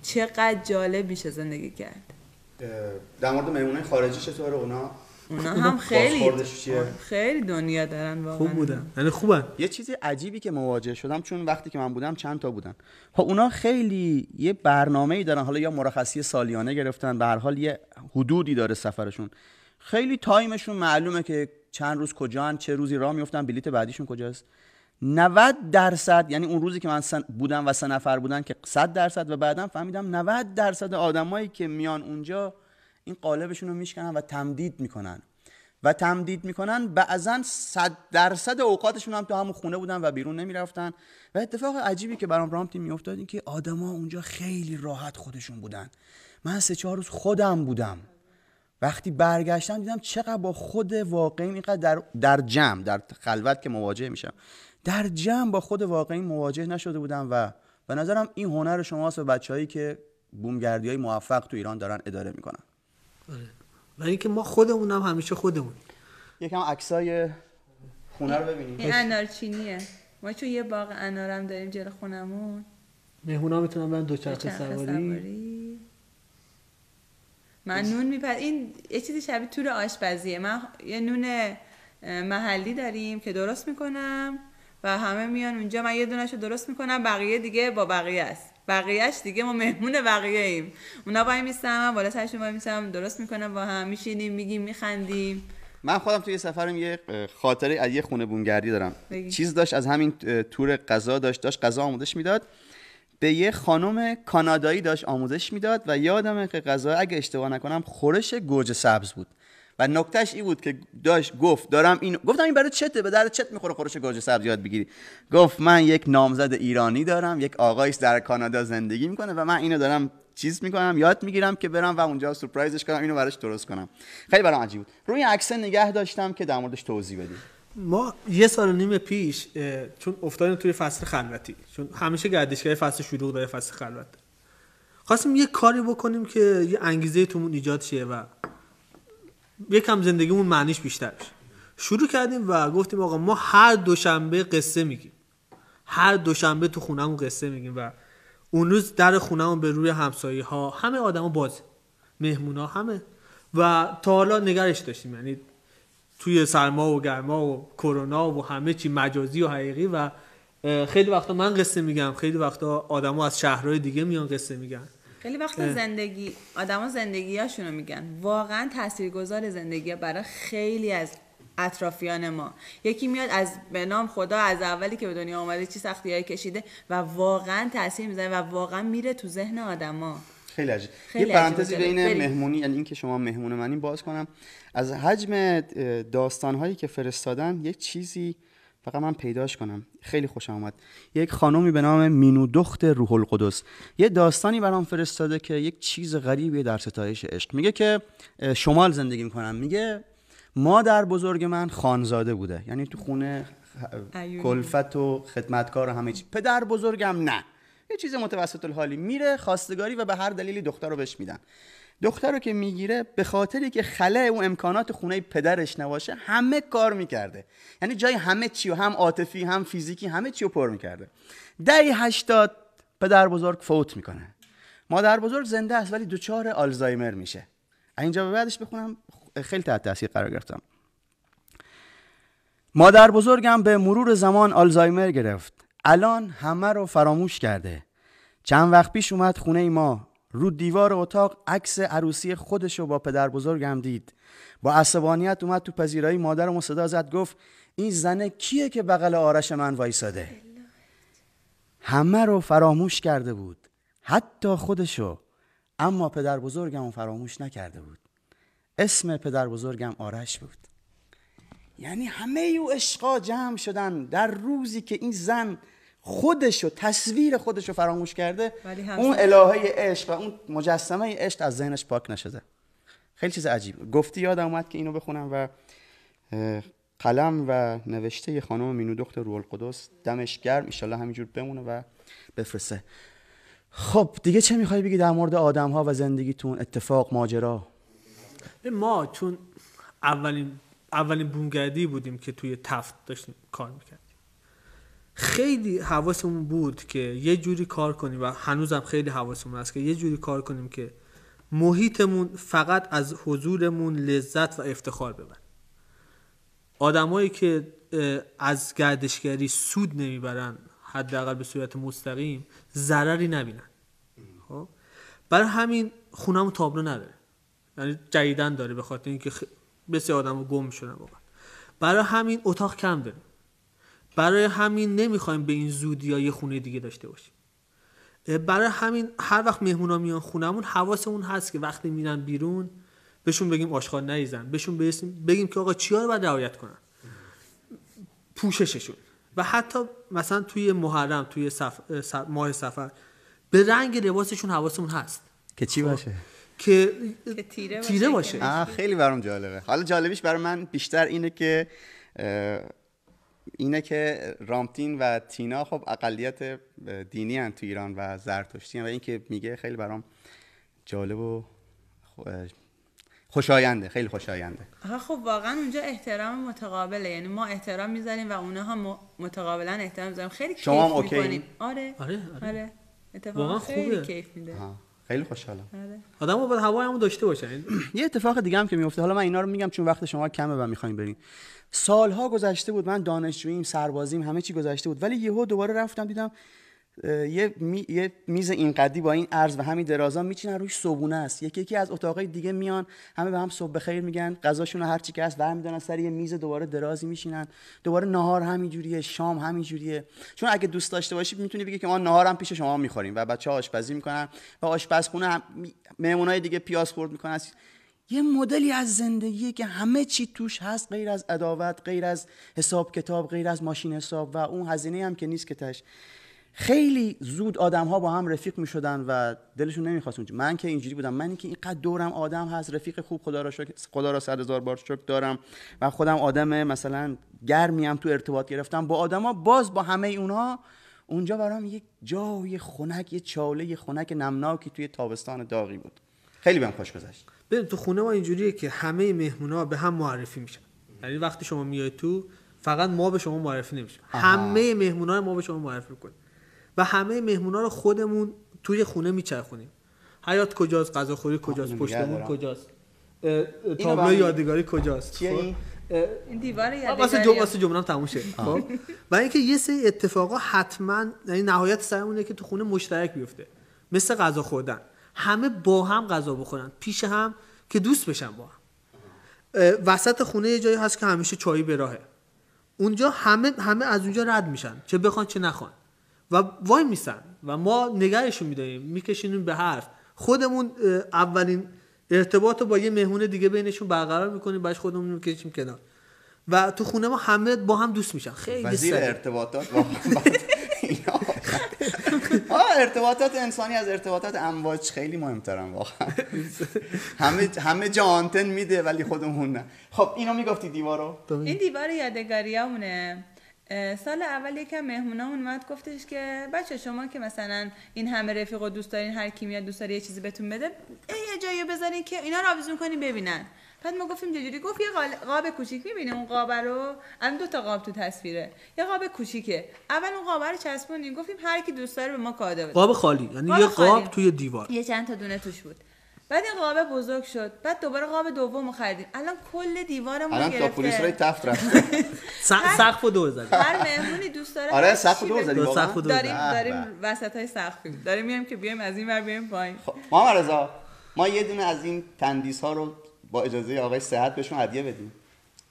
چقدر جالب میشه زندگی کرد. در مورد مهمونه خارجی چطوره اونا؟ اونا هم خیلی خیلی دنیا دارن واقعا. خوب بودن. یعنی خوبن یه چیزی عجیبی که مواجه شدم چون وقتی که من بودم چند تا بودن. خب اونا خیلی یه برنامه ای دارن حالا یا مرخصی سالیانه گرفتن به هر حال یه حدودی داره سفرشون. خیلی تایمشون معلومه که چند روز کجان چه روزی راه میفتن بلیت بعدیشون کجاست. 90 درصد یعنی اون روزی که من بودم و سه نفر بودن که 100 درصد و بعدم فهمیدم 90 درصد آدمایی که میان اونجا این قالبشون رو میشکنن و تمدید می‌کنن. و تمدید می‌کنن بعضا صد درصد اوقاتشون هم تو همون خونه بودن و بیرون نمی‌رفتن. و اتفاق عجیبی که برام رامتی میافتاد این که آدما اونجا خیلی راحت خودشون بودن. من سه چهار روز خودم بودم. وقتی برگشتم دیدم چقدر با خود واقعی اینقدر در, در جمع در خلوت که مواجه میشم. در جمع با خود واقعی مواجه نشده بودم و به نظرم این هنر شماست و بچههایی که بومگردی های موفق تو ایران دارن اداره می‌کنن. و اینکه ما خودمون هم همیشه خودمون. یکم عکسای خونه رو ببینیم. این انار چینیه ما چون یه باغ انارم داریم جلو خونمون. مهمونا می‌تونن برن دوچرخه سواری. سواری. من نون میپد این یه چیزی شبیه تور آشپزیه. من یه نون محلی داریم که درست می‌کنم و همه میان اونجا. من یه دونشو درست می‌کنم بقیه دیگه با بقیه است. بقیهش دیگه ما مهمون بقیه ایم اونا وای میستم بالا سرشون وای میستم درست می‌کنم با هم میشینیم میگیم میخندیم. من خودم توی سفرم یه خاطره از یه خونه بونگردی دارم. چیز داشت از همین تور غذا داشت داشت غذا آموزش می‌داد. به یه خانم کانادایی داشت آموزش می‌داد و یادمه که غذا اگه اشتباه نکنم خورش گوجه سبز بود. و نکتهش این بود که داشت گفت دارم این گفتم این برای چته؟ به در چت می‌خوره خورش گوجه سبز یاد بگیری. گفت من یک نامزد ایرانی دارم یک آقایی در کانادا زندگی می‌کنه و من اینو دارم چیز می‌کنم یاد می‌گیرم که برم و اونجا سورپرایزش کنم اینو براش درست کنم. خیلی برام عجیب بود. روی عکس نگه داشتم که در موردش توضیح بدیم ما یه سال و نیم پیش چون افتادیم توی فصل خلوتی چون همیشه گردشگاه فصل شروع داره فصل خلوت. خواستیم یه کاری بکنیم که یه انگیزه تومون ایجاد شه و یکم زندگیمون معنیش بیشتر بشه شروع کردیم و گفتیم آقا ما هر دوشنبه قصه میگیم. هر دوشنبه تو خونهمون قصه میگیم و اون روز در خونهمون به روی همسایه ها همه آدما باز مهمونا همه. و تا حالا نگرش داشتیم یعنی توی سرما و گرما و کرونا و همه چی مجازی و حقیقی و خیلی وقتا من قصه میگم خیلی وقتا آدما از شهرهای دیگه میان قصه میگن. خیلی وقتا زندگی آدما زندگیاشونو میگن. واقعا تاثیرگذار زندگی برای خیلی از اطرافیان ما. یکی میاد از به نام خدا از اولی که به دنیا آمده چی سختی کشیده و واقعا تاثیر می‌زنه و واقعا میره تو ذهن آدما. خیلی عجیب. یه پرانتزی بین مهمونی یعنی اینکه شما مهمون منی باز کنم. از حجم داستان هایی که فرستادن یک چیزی فقط من پیداش کنم. خیلی خوش آمد یک خانومی به نام مینو دخت روح القدس. یه داستانی برام فرستاده که یک چیز غریبی در ستایش عشق. میگه که شمال زندگی می‌کنم. میگه مادر بزرگ من خانزاده بوده. یعنی تو خونه. کلفت و خدمتکار و همه چی. پدر بزرگم نه. یه چیز متوسط الحالی. میره خواستگاری و به هر دلیلی دختر رو بهش میدن. دختر رو که می‌گیره به خاطری که خله اون امکانات خونه پدرش نباشه همه کار می‌کرده. یعنی جای همه چی و هم عاطفی هم فیزیکی همه چی رو پر می‌کرده. دهه هشتاد پدر بزرگ فوت می‌کنه. مادر بزرگ زنده است ولی دچار آلزایمر میشه. اینجا به بعدش بخونم. خیلی تحت تاثیر قرار گرفتم. مادر بزرگم به مرور زمان آلزایمر گرفت. الان همه رو فراموش کرده. چند وقت پیش اومد خونه ما. رو دیوار اتاق عکس عروسی خودش رو با پدر بزرگم دید. با عصبانیت اومد تو پذیرایی مادرم و صدا زد گفت این زنه کیه که بغل آرش من وایساده؟ همه رو فراموش کرده بود. حتی خودشو اما پدر بزرگم فراموش نکرده بود. اسم پدر بزرگم آرش بود. یعنی همه او عشقا جمع شدن در روزی که این زن خودشو تصویر خودشو فراموش کرده اون الهه عشق و اون مجسمه عشق از ذهنش پاک نشده. خیلی چیز عجیب. گفتی یادم اومد که اینو بخونم و قلم و نوشته خانم مینو دخت روح القدس. دمش گرم. ایشالله همینجور بمونه و بفرسته. خب دیگه چه می‌خوای بگی در مورد آدم ها و زندگیتون؟ اتفاق ماجرا؟ به ما چون اولین اولین بومگردی بودیم که توی تفت داشتیم کار می‌کردیم. خیلی حواسمون بود که یه جوری کار کنیم و هنوزم خیلی حواسمون هست که یه جوری کار کنیم که محیطمون فقط از حضورمون لذت و افتخار ببر آدمایی که از گردشگری سود نمی‌برن حداقل به صورت مستقیم ضرری نبینن. خب؟ برای همین خونمون تابلو نداره. یعنی جدیدن داره به خاطر اینکه خ... بسیار آدم گم شدن واقعا. برای همین اتاق کم داریم. برای همین نمی‌خوایم به این زودی ها یه خونه دیگه داشته باشیم. برای همین هر وقت مهمونا میان خونمون حواسمون هست که وقتی میرن بیرون بهشون بگیم آشغال نریزن بهشون بگیم, بگیم که آقا چیا رو باید رعایت کنن؟ پوشششون. و حتی مثلا توی محرم توی سف... س- ماه سفر به رنگ لباسشون حواسمون هست. که چی باشه؟ که تیره باشه, تیره باشه. آه خیلی برام جالبه. حالا جالبیش برای من بیشتر اینه که اینه که رامتین و تینا خب اقلیت دینی هن تو ایران و زرتشتی هن و اینکه میگه خیلی برام جالب و خوشاینده خیلی خوشاینده. آها خب واقعا اونجا احترام متقابله. یعنی ما احترام می‌ذاریم و اونها م- متقابلا احترام می‌ذاریم. خیلی شما هم کیف اوکی؟ می‌کنیم. آره آره، آره, آره. اتفاقا خیلی خوبه. کیف میده. خیلی خوشحالم. آره. آدم باید هوای همون داشته باشن. یه اتفاق دیگه هم که میفته حالا من اینا رو میگم چون وقت شما کمه و می‌خوایم بریم. سالها گذشته بود من دانشجوییم سربازیم همه چی گذشته بود. ولی یهو دوباره رفتم دیدم یه, می- یه میز این قدی با این عرض و همین درازا میچینن روش صبونه است. یکی یکی از اتاقای دیگه میان همه به هم صبح بخیر میگن غذاشون هر چی که هست برمیدارن سر یه میز دوباره درازی میشینن دوباره نهار همینجوریه شام همینجوریه. چون اگه دوست داشته باشی می‌تونی بگی که ما نهارم پیش شما می‌خوریم و بچه آشپزی می‌کنن و آشپزخونه هم مهمونای دیگه پیاز خورد می‌کنن. یه مدلی از زندگی که همه چی توش هست غیر از عداوت غیر از حساب کتاب غیر از ماشین حساب و اون هزینه هم که نیست که تش. خیلی زود آدم ها با هم رفیق می شدن و دلشون نمی‌خواست اونجا. من که اینجوری بودم. من که اینقدر دورم آدم هست رفیق خوب خدا را شکر خدا را صد هزار بار شکر دارم و خودم آدم مثلا گرمیم تو ارتباط گرفتم. با آدما باز با همه اونها اونجا برام یک جای خنک یه چاله خنک نمناکی توی تابستان داغی بود. خیلی بهم خوش گذشت. ببین تو خونه ما اینجوریه که همه مهمونا به هم معرفی میشن. یعنی وقتی شما میای تو فقط ما به شما معرفی نمیشیم. همه مهمونا ما به شما معرفی کنیم و همه مهمونا رو خودمون توی خونه میچرخونیم. حیات کجاست؟ غذاخوری کجاست؟ پشتمون. کجاست؟ تابلو یادگاری کجاست؟ چیه خب؟ این؟ دیوار واسه یادگاری جم واسه جمله تموم شه. خب؟ و اینکه یه سری اتفاقا حتما یعنی نهایت سرمونه که تو خونه مشترک بیفته. مثل غذا خوردن. همه با هم غذا بخورن. پیش هم که دوست بشن با هم. وسط خونه یه جایی هست که همیشه چایی به راهه. اونجا همه همه از اونجا رد میشن. چه بخوان چه نخوان. و وای میسن. و ما نگهشون میداریم. میکشینیم به حرف. خودمون اولین ارتباط رو با یه مهمون دیگه بینشون برقرار می‌کنیم. بعدش خودمون می‌کشیم کنار. و تو خونه ما همه با هم دوست میشن. خیلی وزیر. ارتباطات. ارتباطات انسانی از ارتباطات امواج خیلی مهمترن واقعا. همه همه جا آنتن میده ولی خودمون نه. خب اینو می‌گفتی دیوارو؟ این دیوار یادگاریامونه. سال اول یکم مهمونامون اومد گفتش که بچه شما که مثلا این همه رفیق و دوست دارین هر کی میاد دوست داره یه چیزی بهتون بده یه جایی بذارین که اینا رو آویزون کنین ببینن. بعد ما گفتیم چجوری؟ گفت یه قاب کوچیک. می‌بینی اون قاب رو؟ الان دو تا قاب تو تصویره. یه قاب کوچیکه. اول اون قاب رو چسبونیم گفتیم هر کی دوست داره به ما کادو بده. قاب خالی. یعنی قاب یه خالی. قاب توی دیوار. یه چند تا دونه توش بود. بعد این قاب بزرگ شد. بعد دوباره قاب دوم رو خریدیم. الان کل دیوارمون الان تا پلیس روی گرفته تفت رفته. س- سقف و دور زدی هر مهمونی دوست داره آره سقف دور دو دور داریم داریم. وسط های سقفیم داریم میایم که بیایم از این ور بیایم پایین. خب محمد رضا ما یه دونه از این تندیس ها رو با اجازه آقای صحت بهشون هدیه بدیم.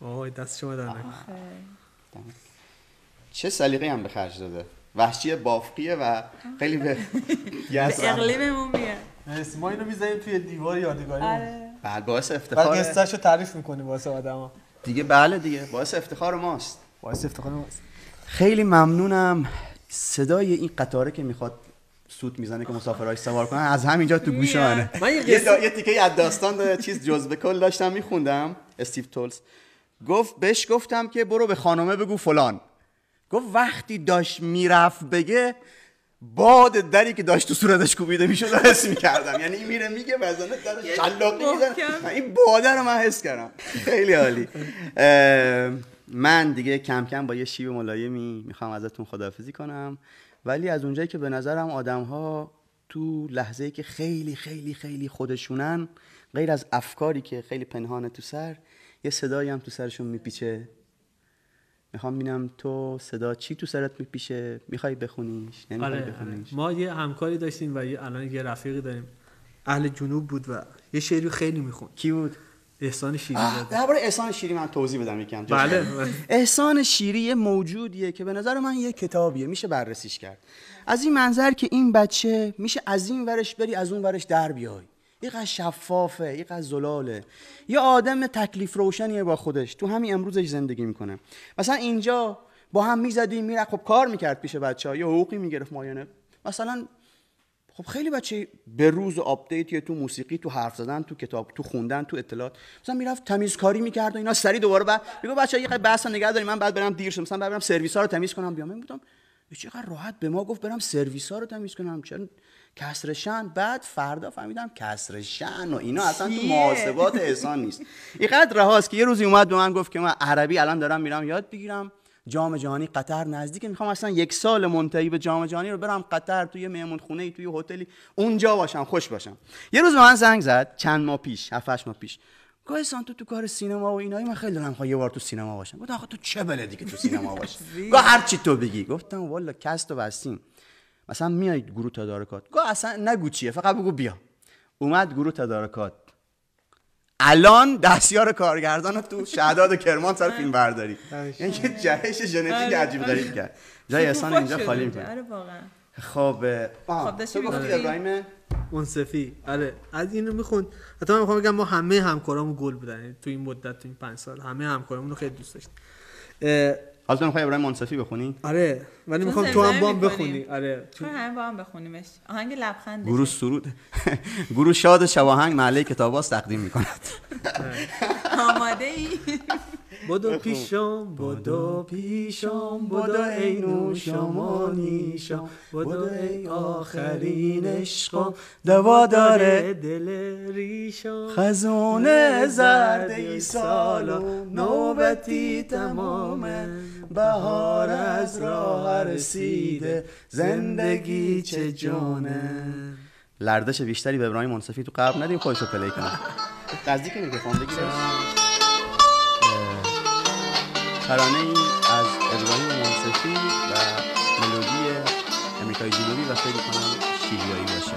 آه دست شما در. چه سلیقه هم به خرج داده؟ وحشی بافقیه و خیلی به اقلیممون میاد. مرسی. ما اینو می‌ذاریم توی دیوار یادگاری آره. بعد باعث بعد افتخار قصهشو تعریف می‌کنیم واسه آدما. دیگه بله دیگه باعث افتخار ماست. واسه افتخار ماست. خیلی ممنونم صدای این قطاره که می‌خواد سوت می‌زنه که مسافرهای سوار کنن. از همینجا تو گوش. منه. من یه دا... یه تیکه از داستان دا... چیز جزبه کل داشتم میخوندم استیو تولز. گفت بهش گفتم که برو به خانمه بگو فلان. گفت وقتی داشت می‌رفت بگه باد دری که داشت تو صورتش کوبیده می‌شد حس می‌کردم. یعنی این میره میگه وزنه در شلاقی. می‌زنه. این باده رو من حس کردم. خیلی عالی. من دیگه کم کم با یه شیب ملایمی می‌خوام ازتون خداحافظی کنم. ولی از اونجایی که به نظرم آدم ها تو لحظه ای که خیلی خیلی خیلی خودشونن غیر از افکاری که خیلی پنهانه تو سر یه صدایی هم تو سرشون میپیچه. می‌خوام ببینم تو صدا چی تو سرت میپیشه؟ می‌خوای بخونیش؟ نمی‌خوای آره, آره. بخونیش؟ ما یه همکاری داشتیم و یه الان یه رفیقی داریم. اهل جنوب بود و یه شعری خیلی میخون کی بود؟ احسان شیری. درباره احسان شیری من توضیح بدم یکم بله. بله. احسان شیری یه موجودیه که به نظر من یه کتابیه میشه بررسیش کرد. از این منظر که این بچه میشه از این ورش بری از اون ورش در بیای. یه شفافه یه زلاله. یه آدم تکلیف روشنیه با خودش. تو همین امروزش زندگی می‌کنه. مثلا اینجا با هم می‌زدیم میره خب کار می‌کرد پیش بچه ها یه حقوقی می‌گرفت ماهیانه مثلا خب خیلی بچه به روز update تو موسیقی تو حرف زدن تو کتاب تو خوندن تو اطلاعات مثلا می‌رفت تمیزکاری می‌کرد و اینا سری دوباره بعد میگه بچه یه بحث نگه داریم من بعد برم دیر شم مثلا بعد برم سرویس ها رو تمیز کنم بیام. من بودم چقدر راحت به ما گفت برم سرویس ها رو تمیز کنم چون کسر شن بعد فردا فهمیدم کسر شن و اینا اصلا تو؟ محاسبات احسان نیست. اینقدر رهاست که یه روزی اومد به من گفت که من عربی الان دارم میرم یاد بگیرم. جام جهانی قطر نزدیک می‌خوام اصلا یک سال منتهی به جام جهانی رو برم قطر توی مهمون خونه توی هتلی اونجا باشم خوش باشم. یه روز به من زنگ زد چند ماه پیش 7 8 ماه پیش. احسان تو تو کار سینما و اینایی من خیلی دارم یه بار تو سینما باشم. گفت آخه تو چه بلدی که تو سینما باشی؟ گفت هر چی تو بگی. گفتم والا کست و بستیم. مثلا میای گروه تدارکات. گفت اصلا نگو چیه فقط بگو بیا. اومد گروه تدارکات. الان دستیار کارگردان تو شهداد کرمان سر فیلم برداری. یعنی که جهش ژنتیک عجیب غریب کرد. جای احسان اینجا خالی. می‌کنه. آره واقعا. خب خب، داشتی تو گفتی؟ ابراهیم؟ منصفی. آره از اینو می‌خوند حتی من می‌خوام بگم ما همه همکارامون گل بودن. تو این مدت تو این پنج سال همه همکارامون رو خیلی دوست داشتیم. حالا تو می‌خوای ابراهیم منصفی بخونی؟ آره ولی می‌خوام تو هم با هم. بخونی. آره تو همه با هم بخونیمش. آهنگ لبخند. گروه سرود. گروه شاد شواهنگ محله کتاباس تقدیم می‌کند. آماده ای بدو پیشم بدو پیشم بدو ای نوشمانیشم بدو ای آخرین عشقم دوا داره. دل ریشم خزونه زرد ای سال و نوبتی تمامه بهار از راه رسیده. زندگی چه جانه. لردش بیشتری به ابراهیم منصفی تو قبل ندیم خودشو پلی کنه. نزدیک میکروفون بگیرش. ترانه ای از ابراهیم منصفی و ملودی امریکای جنوبی و فکر کنم شیلیایی باشه.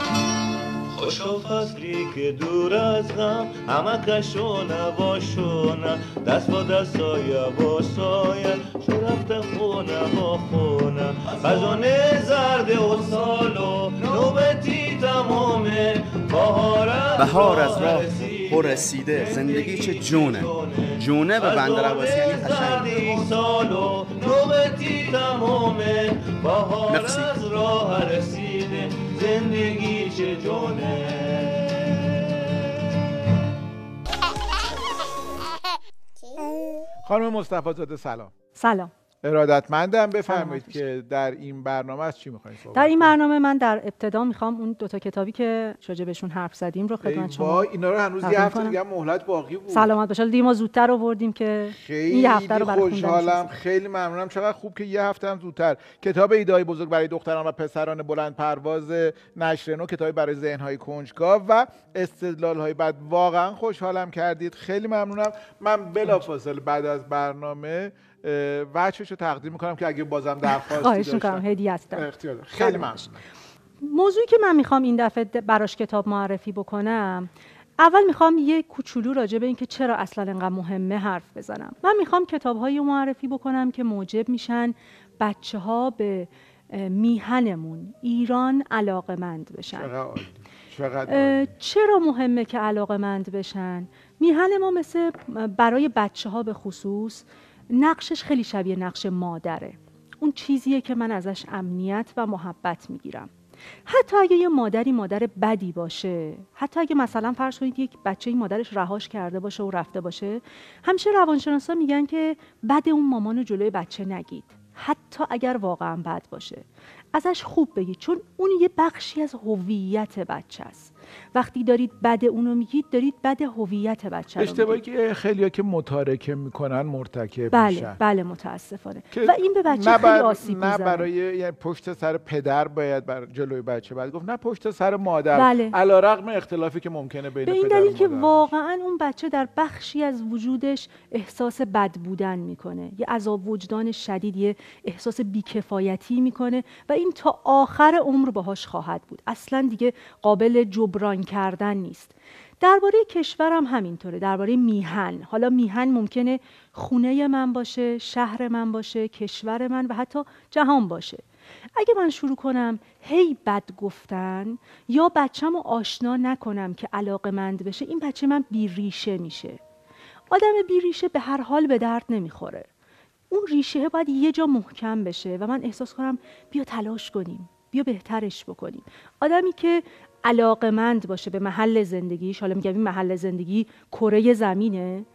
خوشا فصلی که دور از غم همه کشو نباشونه دست با دست سایه با سایه شو رفته خونه با خونه. خزانه زرد و سال و نوبتی تمامه بهار از راه. رسیده پر رسیده زندگی چه جونه. جونه به بندر عباسی یعنی قشنگ. راه رسیده زندگی چه جونه خانم مصطفی زاده سلام. سلام. ارادتمندم بفرمایید که در این برنامه از چی می‌خواین در این؟ برنامه من در ابتدا می‌خوام اون دوتا کتابی که راجع بهشون حرف زدیم رو خدمت شما اینا رو هنوز یه هفته. دیگه مهلت باقی بود. سلامت باشه دیگه ما زودتر آوردیم که این یه هفته رو خیلی خوشحالم. خیلی ممنونم. چقدر خوب که یه هفته هم زودتر. کتاب ایدای بزرگ برای دختران و پسران بلند پرواز نشر نو کتابی برای ذهنهای کنجکاو و استدلال های بعد واقعا خوشحالم کردید. خیلی ممنونم. من بلافاصله بعد از برنامه اه، وجهش رو تقدیم می‌کنم که اگه بازم درخواستی خواهش می‌کنم هدیه دارم. خیلی. ممنونم موضوعی که من می‌خوام این دفعه براش کتاب معرفی بکنم اول می‌خوام یه کوچولو راجع به اینکه چرا اصلا انقدر مهمه حرف بزنم من می‌خوام کتابهایی معرفی بکنم که موجب میشن بچه ها به میهنمون ایران علاقمند بشن. چرا مهمه که علاقه مند بشن میهن ما مثل برای بچه ها به خصوص نقشش خیلی شبیه نقش مادره. اون چیزیه که من ازش امنیت و محبت می‌گیرم. حتی اگه یه مادری مادر بدی باشه حتی اگه مثلا فرض کنید یک بچه این مادرش رهاش کرده باشه و رفته باشه همیشه روانشناسا میگن که بد اون مامان جلوی بچه نگید. حتی اگر واقعا بد باشه. ازش خوب بگید چون اون یه بخشی از هویت بچه است وقتی دارید بد اونو میگید دارید بد هویت بچه رو اشتباهی که خیلی که متارکه می‌کنن مرتکب بله میشن. بله متاسفانه. و این به بچه نه خیلی آسیب نه می‌زنه. برای یعنی پشت سر پدر باید بر جلوی بچه باید گفت نه پشت سر مادر. بله. علا رقم اختلافی که ممکنه بین به این پدر دلیل که واقعا اون بچه در بخشی از وجودش احساس بد بودن می‌کنه. یه عذاب وجدان شدید یه احساس بیکفایتی می‌کنه و این تا آخر عمر باهاش خواهد بود. اصلا دیگه قابل جبران کردن نیست. درباره کشورم همینطوره. درباره میهن. حالا میهن ممکنه خونه من باشه شهر من باشه کشور من و حتی جهان باشه. اگه من شروع کنم هی بد گفتن یا بچم رو آشنا نکنم که علاقه مند بشه این بچه من بیریشه میشه. آدم بیریشه به هر حال به درد نمی‌خوره. اون ریشه باید یه جا محکم بشه و من احساس کنم بیا تلاش کنیم بیا بهترش بکنیم. آدمی که علاقمند باشه به محل زندگیش. حالا میگم این محل زندگی کره زمینه.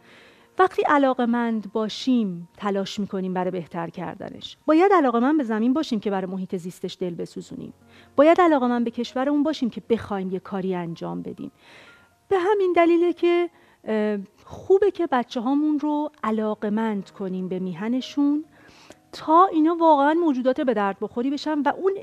وقتی علاقمند باشیم تلاش می‌کنیم برای بهتر کردنش. باید علاقمند به زمین باشیم که برای محیط زیستش دل بسوزونیم. باید علاقمند به کشورمون باشیم که بخوایم یه کاری انجام بدیم. به همین دلیله که خوبه که بچه هامون رو علاقمند کنیم به میهنشون تا اینا واقعا موجودات به درد بخوری بشن و اون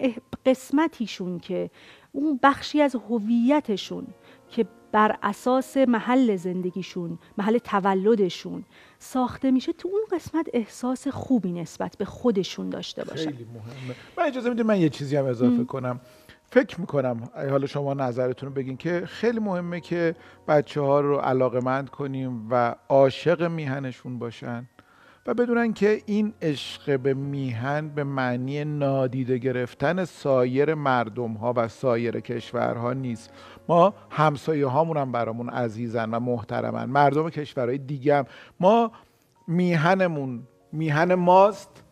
قسمتیشون که اون بخشی از هویتشون که بر اساس محل زندگیشون محل تولدشون ساخته میشه تو اون قسمت احساس خوبی نسبت به خودشون داشته باشن خیلی مهمه. من اجازه می‌دید من یه چیزی هم اضافه کنم. فکر می‌کنم حالا شما نظرتون رو بگین که خیلی مهمه که بچه ها رو علاقمند کنیم و عاشق میهنشون باشن. و بدونن که این عشق به میهن به معنی نادیده گرفتن سایر مردم ها و سایر کشورها نیست. ما همسایه هامون هم برامون عزیزن و محترمن. مردم کشورهای دیگه هم. ما میهنمون میهن ماست.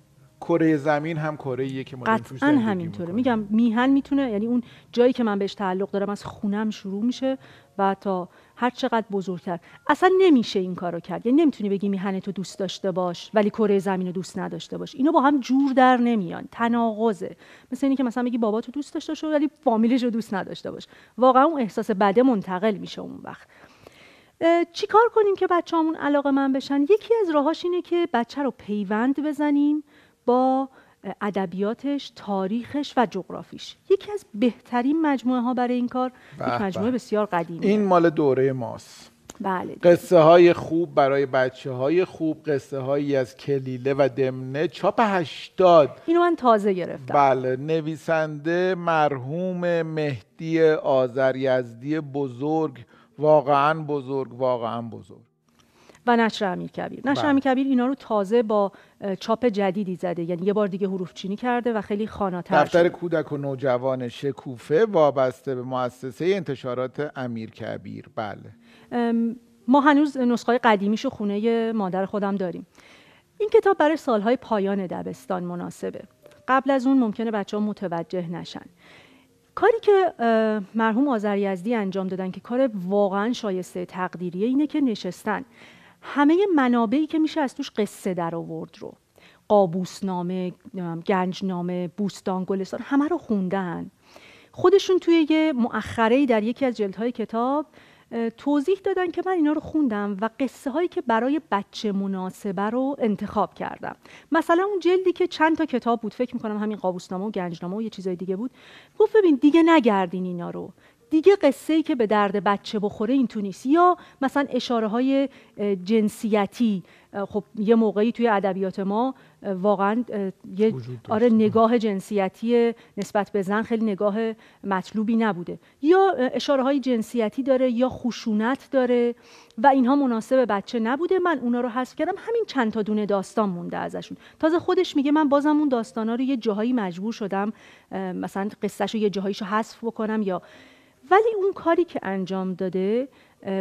کره زمین هم کره که ما قطعا همینطوره. میگم میهن می‌تونه یعنی اون جایی که من بهش تعلق دارم از خونم شروع میشه و تا هر چقدر بزرگتر اصلا نمیشه این کارو کرد. یعنی نمی‌تونی بگی میهن تو دوست داشته باش ولی کره زمین رو دوست نداشته باش. اینو با هم جور در نمیان. تناقضه. مثل اینی که مثلا بگی بابا تو دوست داشته باش ولی فامیلش رو دوست نداشته باش. واقعا اون احساس بده منتقل میشه اون وقت. اه، چیکار کنیم که بچه‌هامون علاقه من بشن؟ یکی از راهاش اینه که بچه رو پیوند بزنیم با ادبیاتش تاریخش و جغرافیش. یکی از بهترین مجموعه ها برای این کار یک. مجموعه بسیار قدیمی. این مال دوره ماست. بله. قصه های خوب برای بچه های خوب قصه هایی از کلیله و دمنه چاپ هشتاد. اینو من تازه گرفتم. بله نویسنده مرحوم مهدی آذر یزدی بزرگ واقعا بزرگ واقعا بزرگ. و نشر امیر کبیر. نشر بله. امیر کبیر اینا رو تازه با چاپ جدیدی زده. یعنی یه بار دیگه حروف چینی کرده و خیلی خاناتر دفتر کودک و نوجوان شکوفه وابسته به مؤسسه انتشارات امیر کبیر. بله. ما هنوز نسخه قدیمیشو خونه مادر خودم داریم. این کتاب برای سالهای پایان دبستان مناسبه. قبل از اون ممکنه بچه ها متوجه نشن. کاری که مرحوم آذریزدی انجام دادن که کار واقعا شایسته تقدیریه اینه که نشستن. همه منابعی که میشه از توش قصه در آورد رو. قابوسنامه گنجنامه بوستان گلستان همه رو خوندن. خودشون توی یه مؤخره در یکی از جلدهای کتاب توضیح دادن که من اینا رو خوندم و قصه هایی که برای بچه مناسبه رو انتخاب کردم. مثلا اون جلدی که چند تا کتاب بود فکر می‌کنم همین قابوسنامه و گنجنامه و یه چیزای دیگه بود. گفت ببین دیگه نگردین اینا رو. دیگه قصه ای که به درد بچه بخوره این تو نیست. یا مثلا اشاره های جنسیتی. خب یه موقعی توی ادبیات ما واقعا یه. آره نگاه جنسیتی نسبت به زن خیلی نگاه مطلوبی نبوده. یا اشاره های جنسیتی داره یا خشونت داره و اینها مناسب بچه نبوده. من اونا رو حذف کردم. همین چند تا دونه داستان مونده ازشون. تازه خودش میگه من بازم اون داستانا رو یه جاهایی مجبور شدم مثلا قصهشو یه جاهایشو حذف بکنم یا ولی اون کاری که انجام داده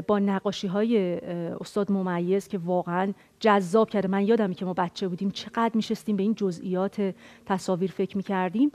با نقاشی های استاد ممیز که واقعا جذاب کرده. من یادمه که ما بچه بودیم چقدر میشستیم به این جزئیات تصاویر فکر می‌کردیم.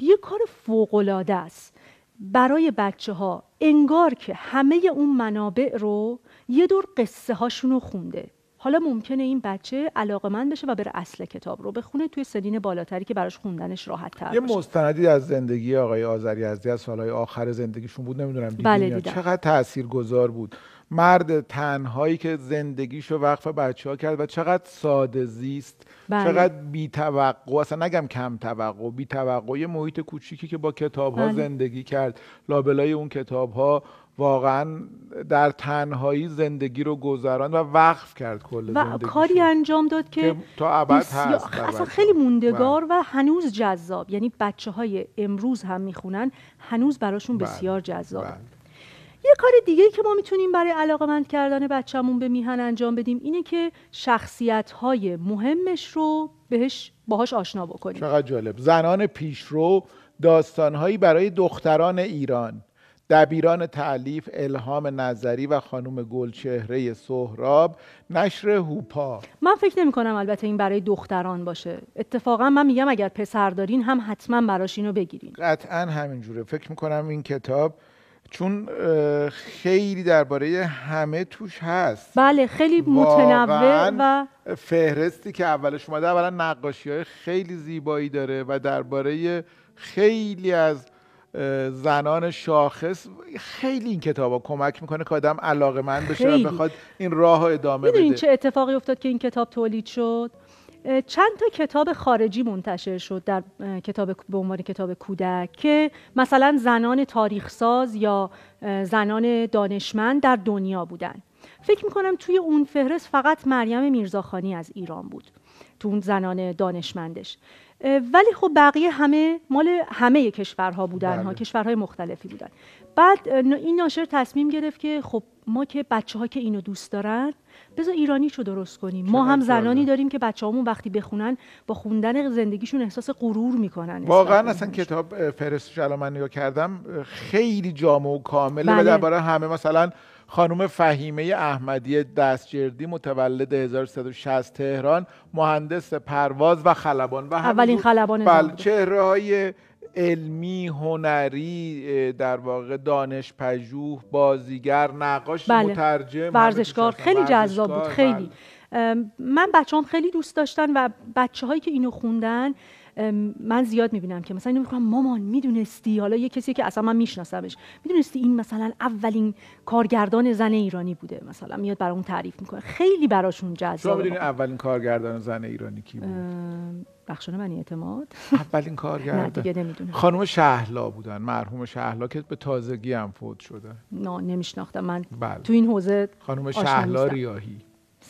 یه کار فوقالعاده است. برای بچه ها انگار که همه اون منابع رو یه دور قصه هاشون رو خونده. حالا ممکنه این بچه علاقمند بشه و بره اصل کتاب رو بخونه توی سنین بالاتری که براش خوندنش راحت تر یه باشه مستندی از زندگی آقای آذری یزدی از سالهای آخر زندگیشون بود نمی‌دونم بله، دیدم. چقدر تاثیرگذار بود مرد تنهایی که زندگیشو وقف بچه ها کرد و چقدر ساده زیست بله. چقدر بی توقع اصلا نگم کم توقع بی توقع یه محیط کوچیکی که با کتاب ها بله. زندگی کرد لابلای اون کتاب ها واقعا در تنهایی زندگی رو گذران و وقف کرد کل و. کاری انجام داد که که تا ابد هست اصلا. خیلی موندگار و هنوز جذاب یعنی بچه های امروز هم می‌خونن هنوز براشون بله، بسیار جذابه بله. یه کار دیگه که ما می‌تونیم برای علاقمند کردن بچه‌مون به میهن انجام بدیم اینه که شخصیت های مهمش رو بهش باهاش آشنا بکنیم چقدر جالب زنان پیشرو داستانهایی برای دختران ایران دبیران تعلیف الهام نظری و خانم گلچهره سهراب نشر هوپا. من فکر نمی کنم البته این برای دختران باشه. اتفاقا من میگم اگر پسر دارین هم حتما براش اینو بگیرین. قطعا همینجوره. فکر می‌کنم این کتاب چون خیلی درباره همه توش هست. بله خیلی متنوع و فهرستی که اولش اومده اولا نقاشی های خیلی زیبایی داره و درباره خیلی از زنان شاخص خیلی این کتاب ها کمک می‌کنه که آدم علاقه من بشه خیلی. و بخواد این راه رو ادامه بده. چه اتفاقی افتاد که این کتاب تولید شد؟ چند تا کتاب خارجی منتشر شد در کتاب به عنوان کتاب کودک که مثلا زنان تاریخساز یا اه، زنان دانشمند در دنیا بودن. فکر می‌کنم توی اون فهرست فقط مریم میرزاخانی از ایران بود تو اون زنان دانشمندش. ولی خب بقیه همه مال همه کشورها بودن ها بله. کشورهای مختلفی بودن بعد این ناشر تصمیم گرفت که خب ما که بچه ها که اینو دوست دارن بذار ایرانیشو درست کنیم ما هم زنانی. داریم که بچه وقتی بخونن با خوندن زندگیشون احساس غرور می‌کنن واقعا اصلا. کتاب اه، فهرستش الان من نگاه کردم خیلی جامع و کامله و بله. درباره همه مثلا خانم فهیمه احمدی دستجردی متولد 1360 تهران مهندس پرواز و خلبان و اولین خلبان بله. چهره های علمی هنری در واقع دانش پژوه بازیگر نقاش بله. مترجم ورزشکار. خیلی جذاب بود خیلی ام، من بچه هم خیلی دوست داشتن و بچه هایی که اینو خوندن من زیاد می‌بینم که مثلا اینو میگم مامان می‌دونستی؟ حالا یه کسی که اصلا من میشناسمش می‌دونستی این مثلا اولین کارگردان زن ایرانی بوده مثلا میاد برای اون تعریف می‌کنه. خیلی براشون شما جذابه می‌دونی اولین کارگردان زن ایرانی کی بود؟ رخشان بنی اعتماد. اولین نه کارگردان. دیگه نمی‌دونم. خانم شهلا بودن مرحوم شهلا که به تازگی هم فوت شده. نه نمیشناختم. من بله. تو این حوزه خانم شهلا. ریاهی.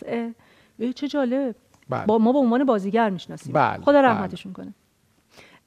اه، اه، چه جالب. بله. با ما به عنوان بازیگر می‌شناسیم. بله، خدا بله. رحمتشون کنه.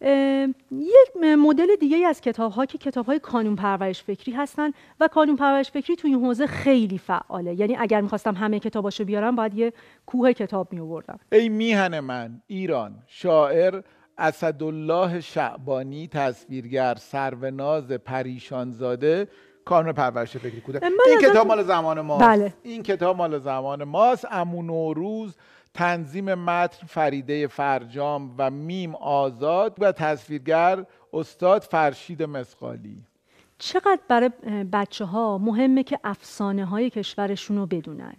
اه، یک مدل دیگه از کتاب ها که کتاب های کانون پرورش فکری هستن و کانون پرورش فکری تو این حوزه خیلی فعاله. یعنی اگر می‌خواستم همه کتاباشو بیارم باید یه کوه کتاب می آوردم ای میهن من ایران شاعر اسدالله شعبانی تصویرگر سروناز پریشانزاده کانون پرورش فکری کودک. من این کتاب مال زمان ماست. بله. این کتاب مال زمان ماست. امو نوروز تنظیم متن فریده فرجام و میم آزاد و تصویرگر استاد فرشید مسقالی. چقدر برای بچه ها مهمه که افسانه های کشورشون رو بدونن؟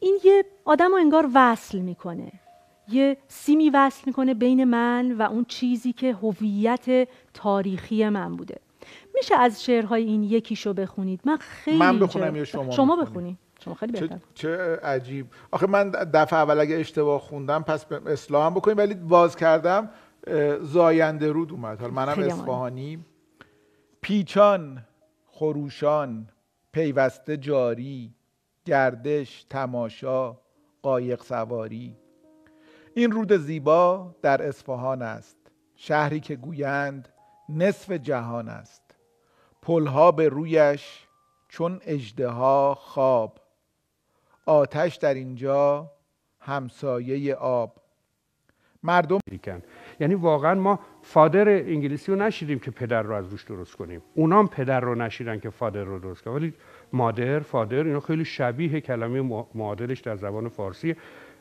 این یه آدم رو انگار وصل می‌کنه. یه سیمی وصل می‌کنه بین من و اون چیزی که هویت تاریخی من بوده. میشه از شعرهای این یکیشو بخونید؟ من خیلی من بخونم یا شما شما؟ بخونید. شما خیلی چه, بهتر چه عجیب. آخه من دفعه اول اگه اشتباه خوندم پس اصلاح هم بکنیم ولی باز کردم زاینده رود اومد. حالا منم. اصفهانی. پیچان خروشان پیوسته جاری گردش تماشا قایق سواری. این رود زیبا در اصفهان است. شهری که گویند نصف جهان است. پلها به رویش چون اژدها خواب. آتش در اینجا همسایه آب. مردم یعنی واقعا ما فادر انگلیسی رو نشیدیم که پدر رو از روش درست کنیم. اونام پدر رو نشیدن که فادر رو درست کنن. ولی مادر فادر اینا خیلی شبیه کلمه معادلش در زبان فارسی.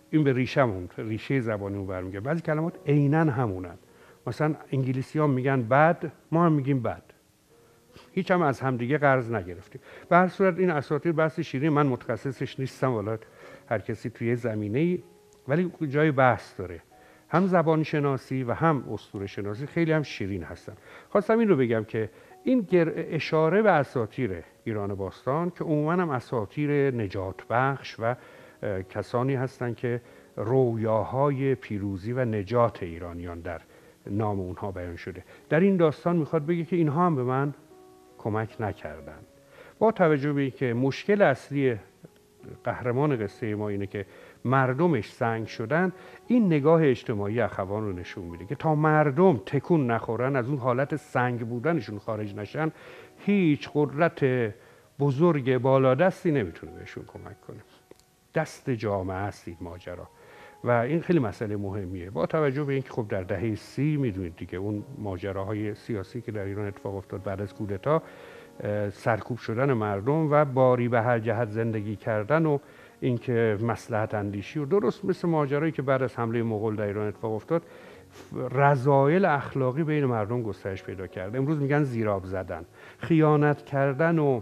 این به ریشمون ریشه زبانمون برمیگه بعضی کلمات عینا همونن. مثلا انگلیسی ها میگن بد ما هم میگیم بد. هیچ هم از همدیگه قرض نگرفتیم. به هر صورت این اساطیر بحث شیرین من متخصصش نیستم والا هر کسی توی زمینه ای ولی جای بحث داره. هم زبان شناسی و هم اسطوره شناسی خیلی هم شیرین هستن. خواستم این رو بگم که این اشاره به اساطیر ایران باستان که عموما هم اساطیر نجات بخش و کسانی هستند که رویاهای پیروزی و نجات ایرانیان در نام اونها بیان شده. در این داستان می‌خواد بگه که اینها هم به من کمک نکردن با توجه به اینکه مشکل اصلی قهرمان قصه ما اینه که مردمش سنگ شدن این نگاه اجتماعی اخوان رو نشون میده که تا مردم تکون نخورن از اون حالت سنگ بودنشون خارج نشن هیچ قدرت بزرگ بالادستی نمی‌تونه بهشون کمک کنه. دست جامعه است ماجرا. و این خیلی مسئله مهمیه. با توجه به اینکه خب در دهه سی می‌دونید دیگه اون ماجراهای سیاسی که در ایران اتفاق افتاد بعد از کودتا سرکوب شدن مردم و باری به هر جهت زندگی کردن و اینکه مسلحت اندیشی و درست مثل ماجرایی که بعد از حمله مغول در ایران اتفاق افتاد رذایل اخلاقی بین مردم گسترش پیدا کرده امروز میگن زیراب زدن خیانت کردن و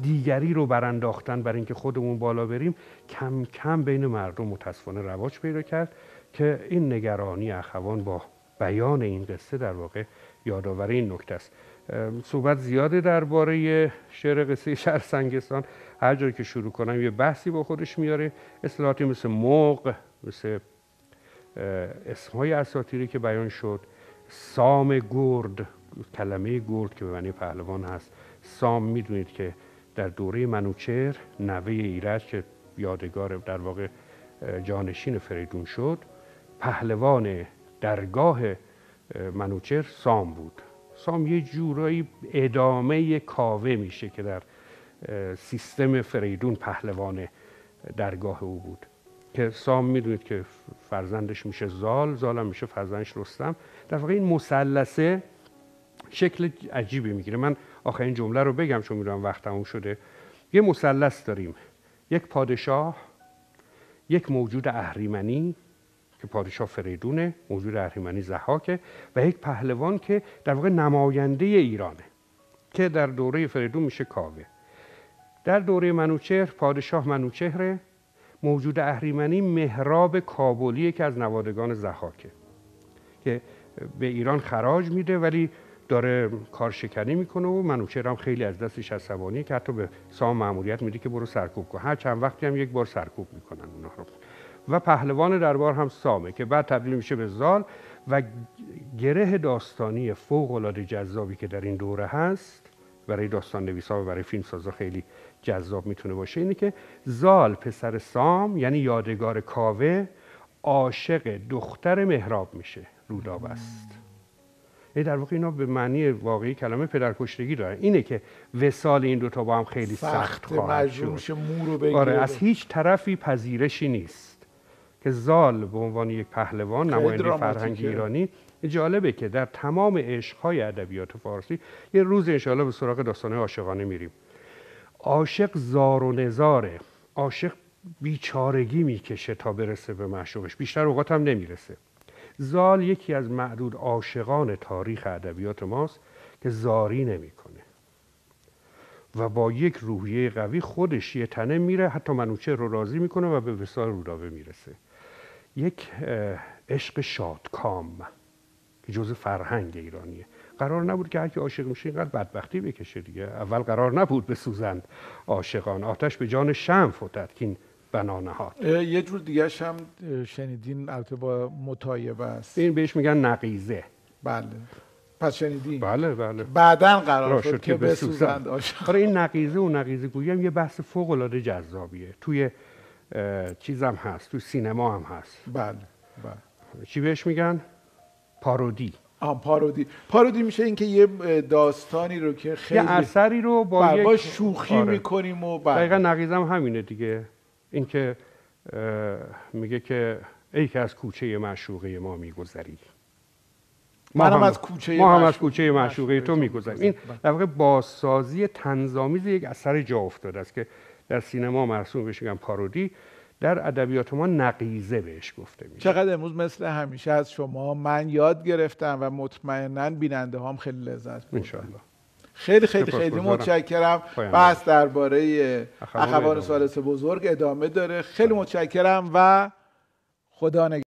دیگری رو برانداختن برای اینکه خودمون بالا بریم کم کم بین مردم متاسفانه رواج پیدا کرد که این نگرانی اخوان با بیان این قصه در واقع یادآور این نکته است. صحبت زیاده درباره شعر قصه شهر سنگستان هر جایی که شروع کنم یه بحثی با خودش میاره. اصطلاحاتی مثل موق مثل اسمهای اساطیری که بیان شد. سام گرد کلمه گرد که به معنی پهلوان هست. سام می‌دونید که در دوره منوچهر نوه ایرج که یادگار در واقع جانشین فریدون شد. پهلوان درگاه اه، منوچهر سام بود. سام یه جورایی ادامه کاوه میشه که در سیستم فریدون پهلوان درگاه او بود. که سام می‌دونید که فرزندش میشه زال زالم میشه فرزندش رستم. در واقع این مثلثه شکل عجیبی می‌گیره. من آخرین جمله رو بگم چون می‌دونم وقت تموم شده. یه مثلث داریم. یک پادشاه یک موجود اهریمنی که پادشاه فریدونه موجود اهریمنی زحاکه و یک پهلوان که در واقع نماینده ایرانه که در دوره فریدون میشه کاوه. در دوره منوچهر پادشاه منوچهره موجود اهریمنی مهراب کابلیه که از نوادگان زحاکه که به ایران خراج میده ولی داره کارشکنی می‌کنه و منوچهر هم خیلی از دستش عصبانی که حتی به سام مأموریت میده که برو سرکوب کن. هر چند وقتی هم یک بار سرکوب می‌کنن اونها رو. و پهلوان دربار هم سامه که بعد تبدیل میشه به زال و گره داستانی فوق العاده جذابی که در این دوره هست برای داستان نویسا و برای فیلم سازا خیلی جذاب می‌تونه باشه اینه که زال پسر سام یعنی یادگار کاوه عاشق دختر مهراب میشه روداب است یعنی در واقع اینا به معنی واقعی کلمه پدرکشتگی دارن. اینه که وسال این دوتا با هم خیلی سخت خواهد شد. آره از هیچ طرفی پذیرشی نیست که زال به عنوان یک پهلوان نماینده. فرهنگ ایرانی جالبه که در تمام عشقهای ادبیات فارسی یه روز انشاءالله به سراغ داستانه عاشقانه میریم. عاشق زار و نزاره. عاشق بیچارگی می‌کشه تا برسه به معشوقش. بیشتر اوقات هم نمی‌رسه. زال یکی از معدود عاشقان تاریخ ادبیات ماست که زاری نمی‌کنه. و با یک روحیه قوی خودش یه تنه میره حتی منوچه رو راضی می‌کنه و به وسال رودابه می‌رسه. یک عشق شادکام که جز فرهنگ ایرانیه. قرار نبود که هر کی عاشق میشه اینقدر بدبختی بکشه دیگه. اول قرار نبود بسوزند عاشقان. آتش به جان شم فتد که این بنا نهاد یه جور دیگه هم شنیدین البته با متایبه است. این بهش میگن نقیزه. بله. پس شنیدین؟ بله بله. بعدا قرار شد شد که بسوزند. عاشق. آره این نقیزه و نقیزه گویی هم یه بحث فوق العاده جذابیه. توی چیزم هست توی سینما هم هست. بله بله. چی بهش میگن؟ پارودی. آه پارودی. پارودی میشه اینکه یه داستانی رو که خیلی یه اثری رو با بله، یک با شوخی آره. می‌کنیم و بله. دقیقا نقیزم همینه دیگه. اینکه میگه که ای که از کوچه معشوقه ما میگذری. منم از کوچه ما هم از کوچه معشوقه تو میگذریم. این بله. در واقع بازسازی تنظامیز یک اثر جا افتاده است که در سینما مرسوم بهش میگن پارودی. در ادبیات ما نقیزه بهش گفته میشه. چقدر امروز مثل همیشه از شما من یاد گرفتم و مطمئنا بیننده هم خیلی لذت بردن خیلی خیلی خیلی. متشکرم بحث درباره اخوان. ثالث بزرگ ادامه داره خیلی متشکرم و خدا نگهدار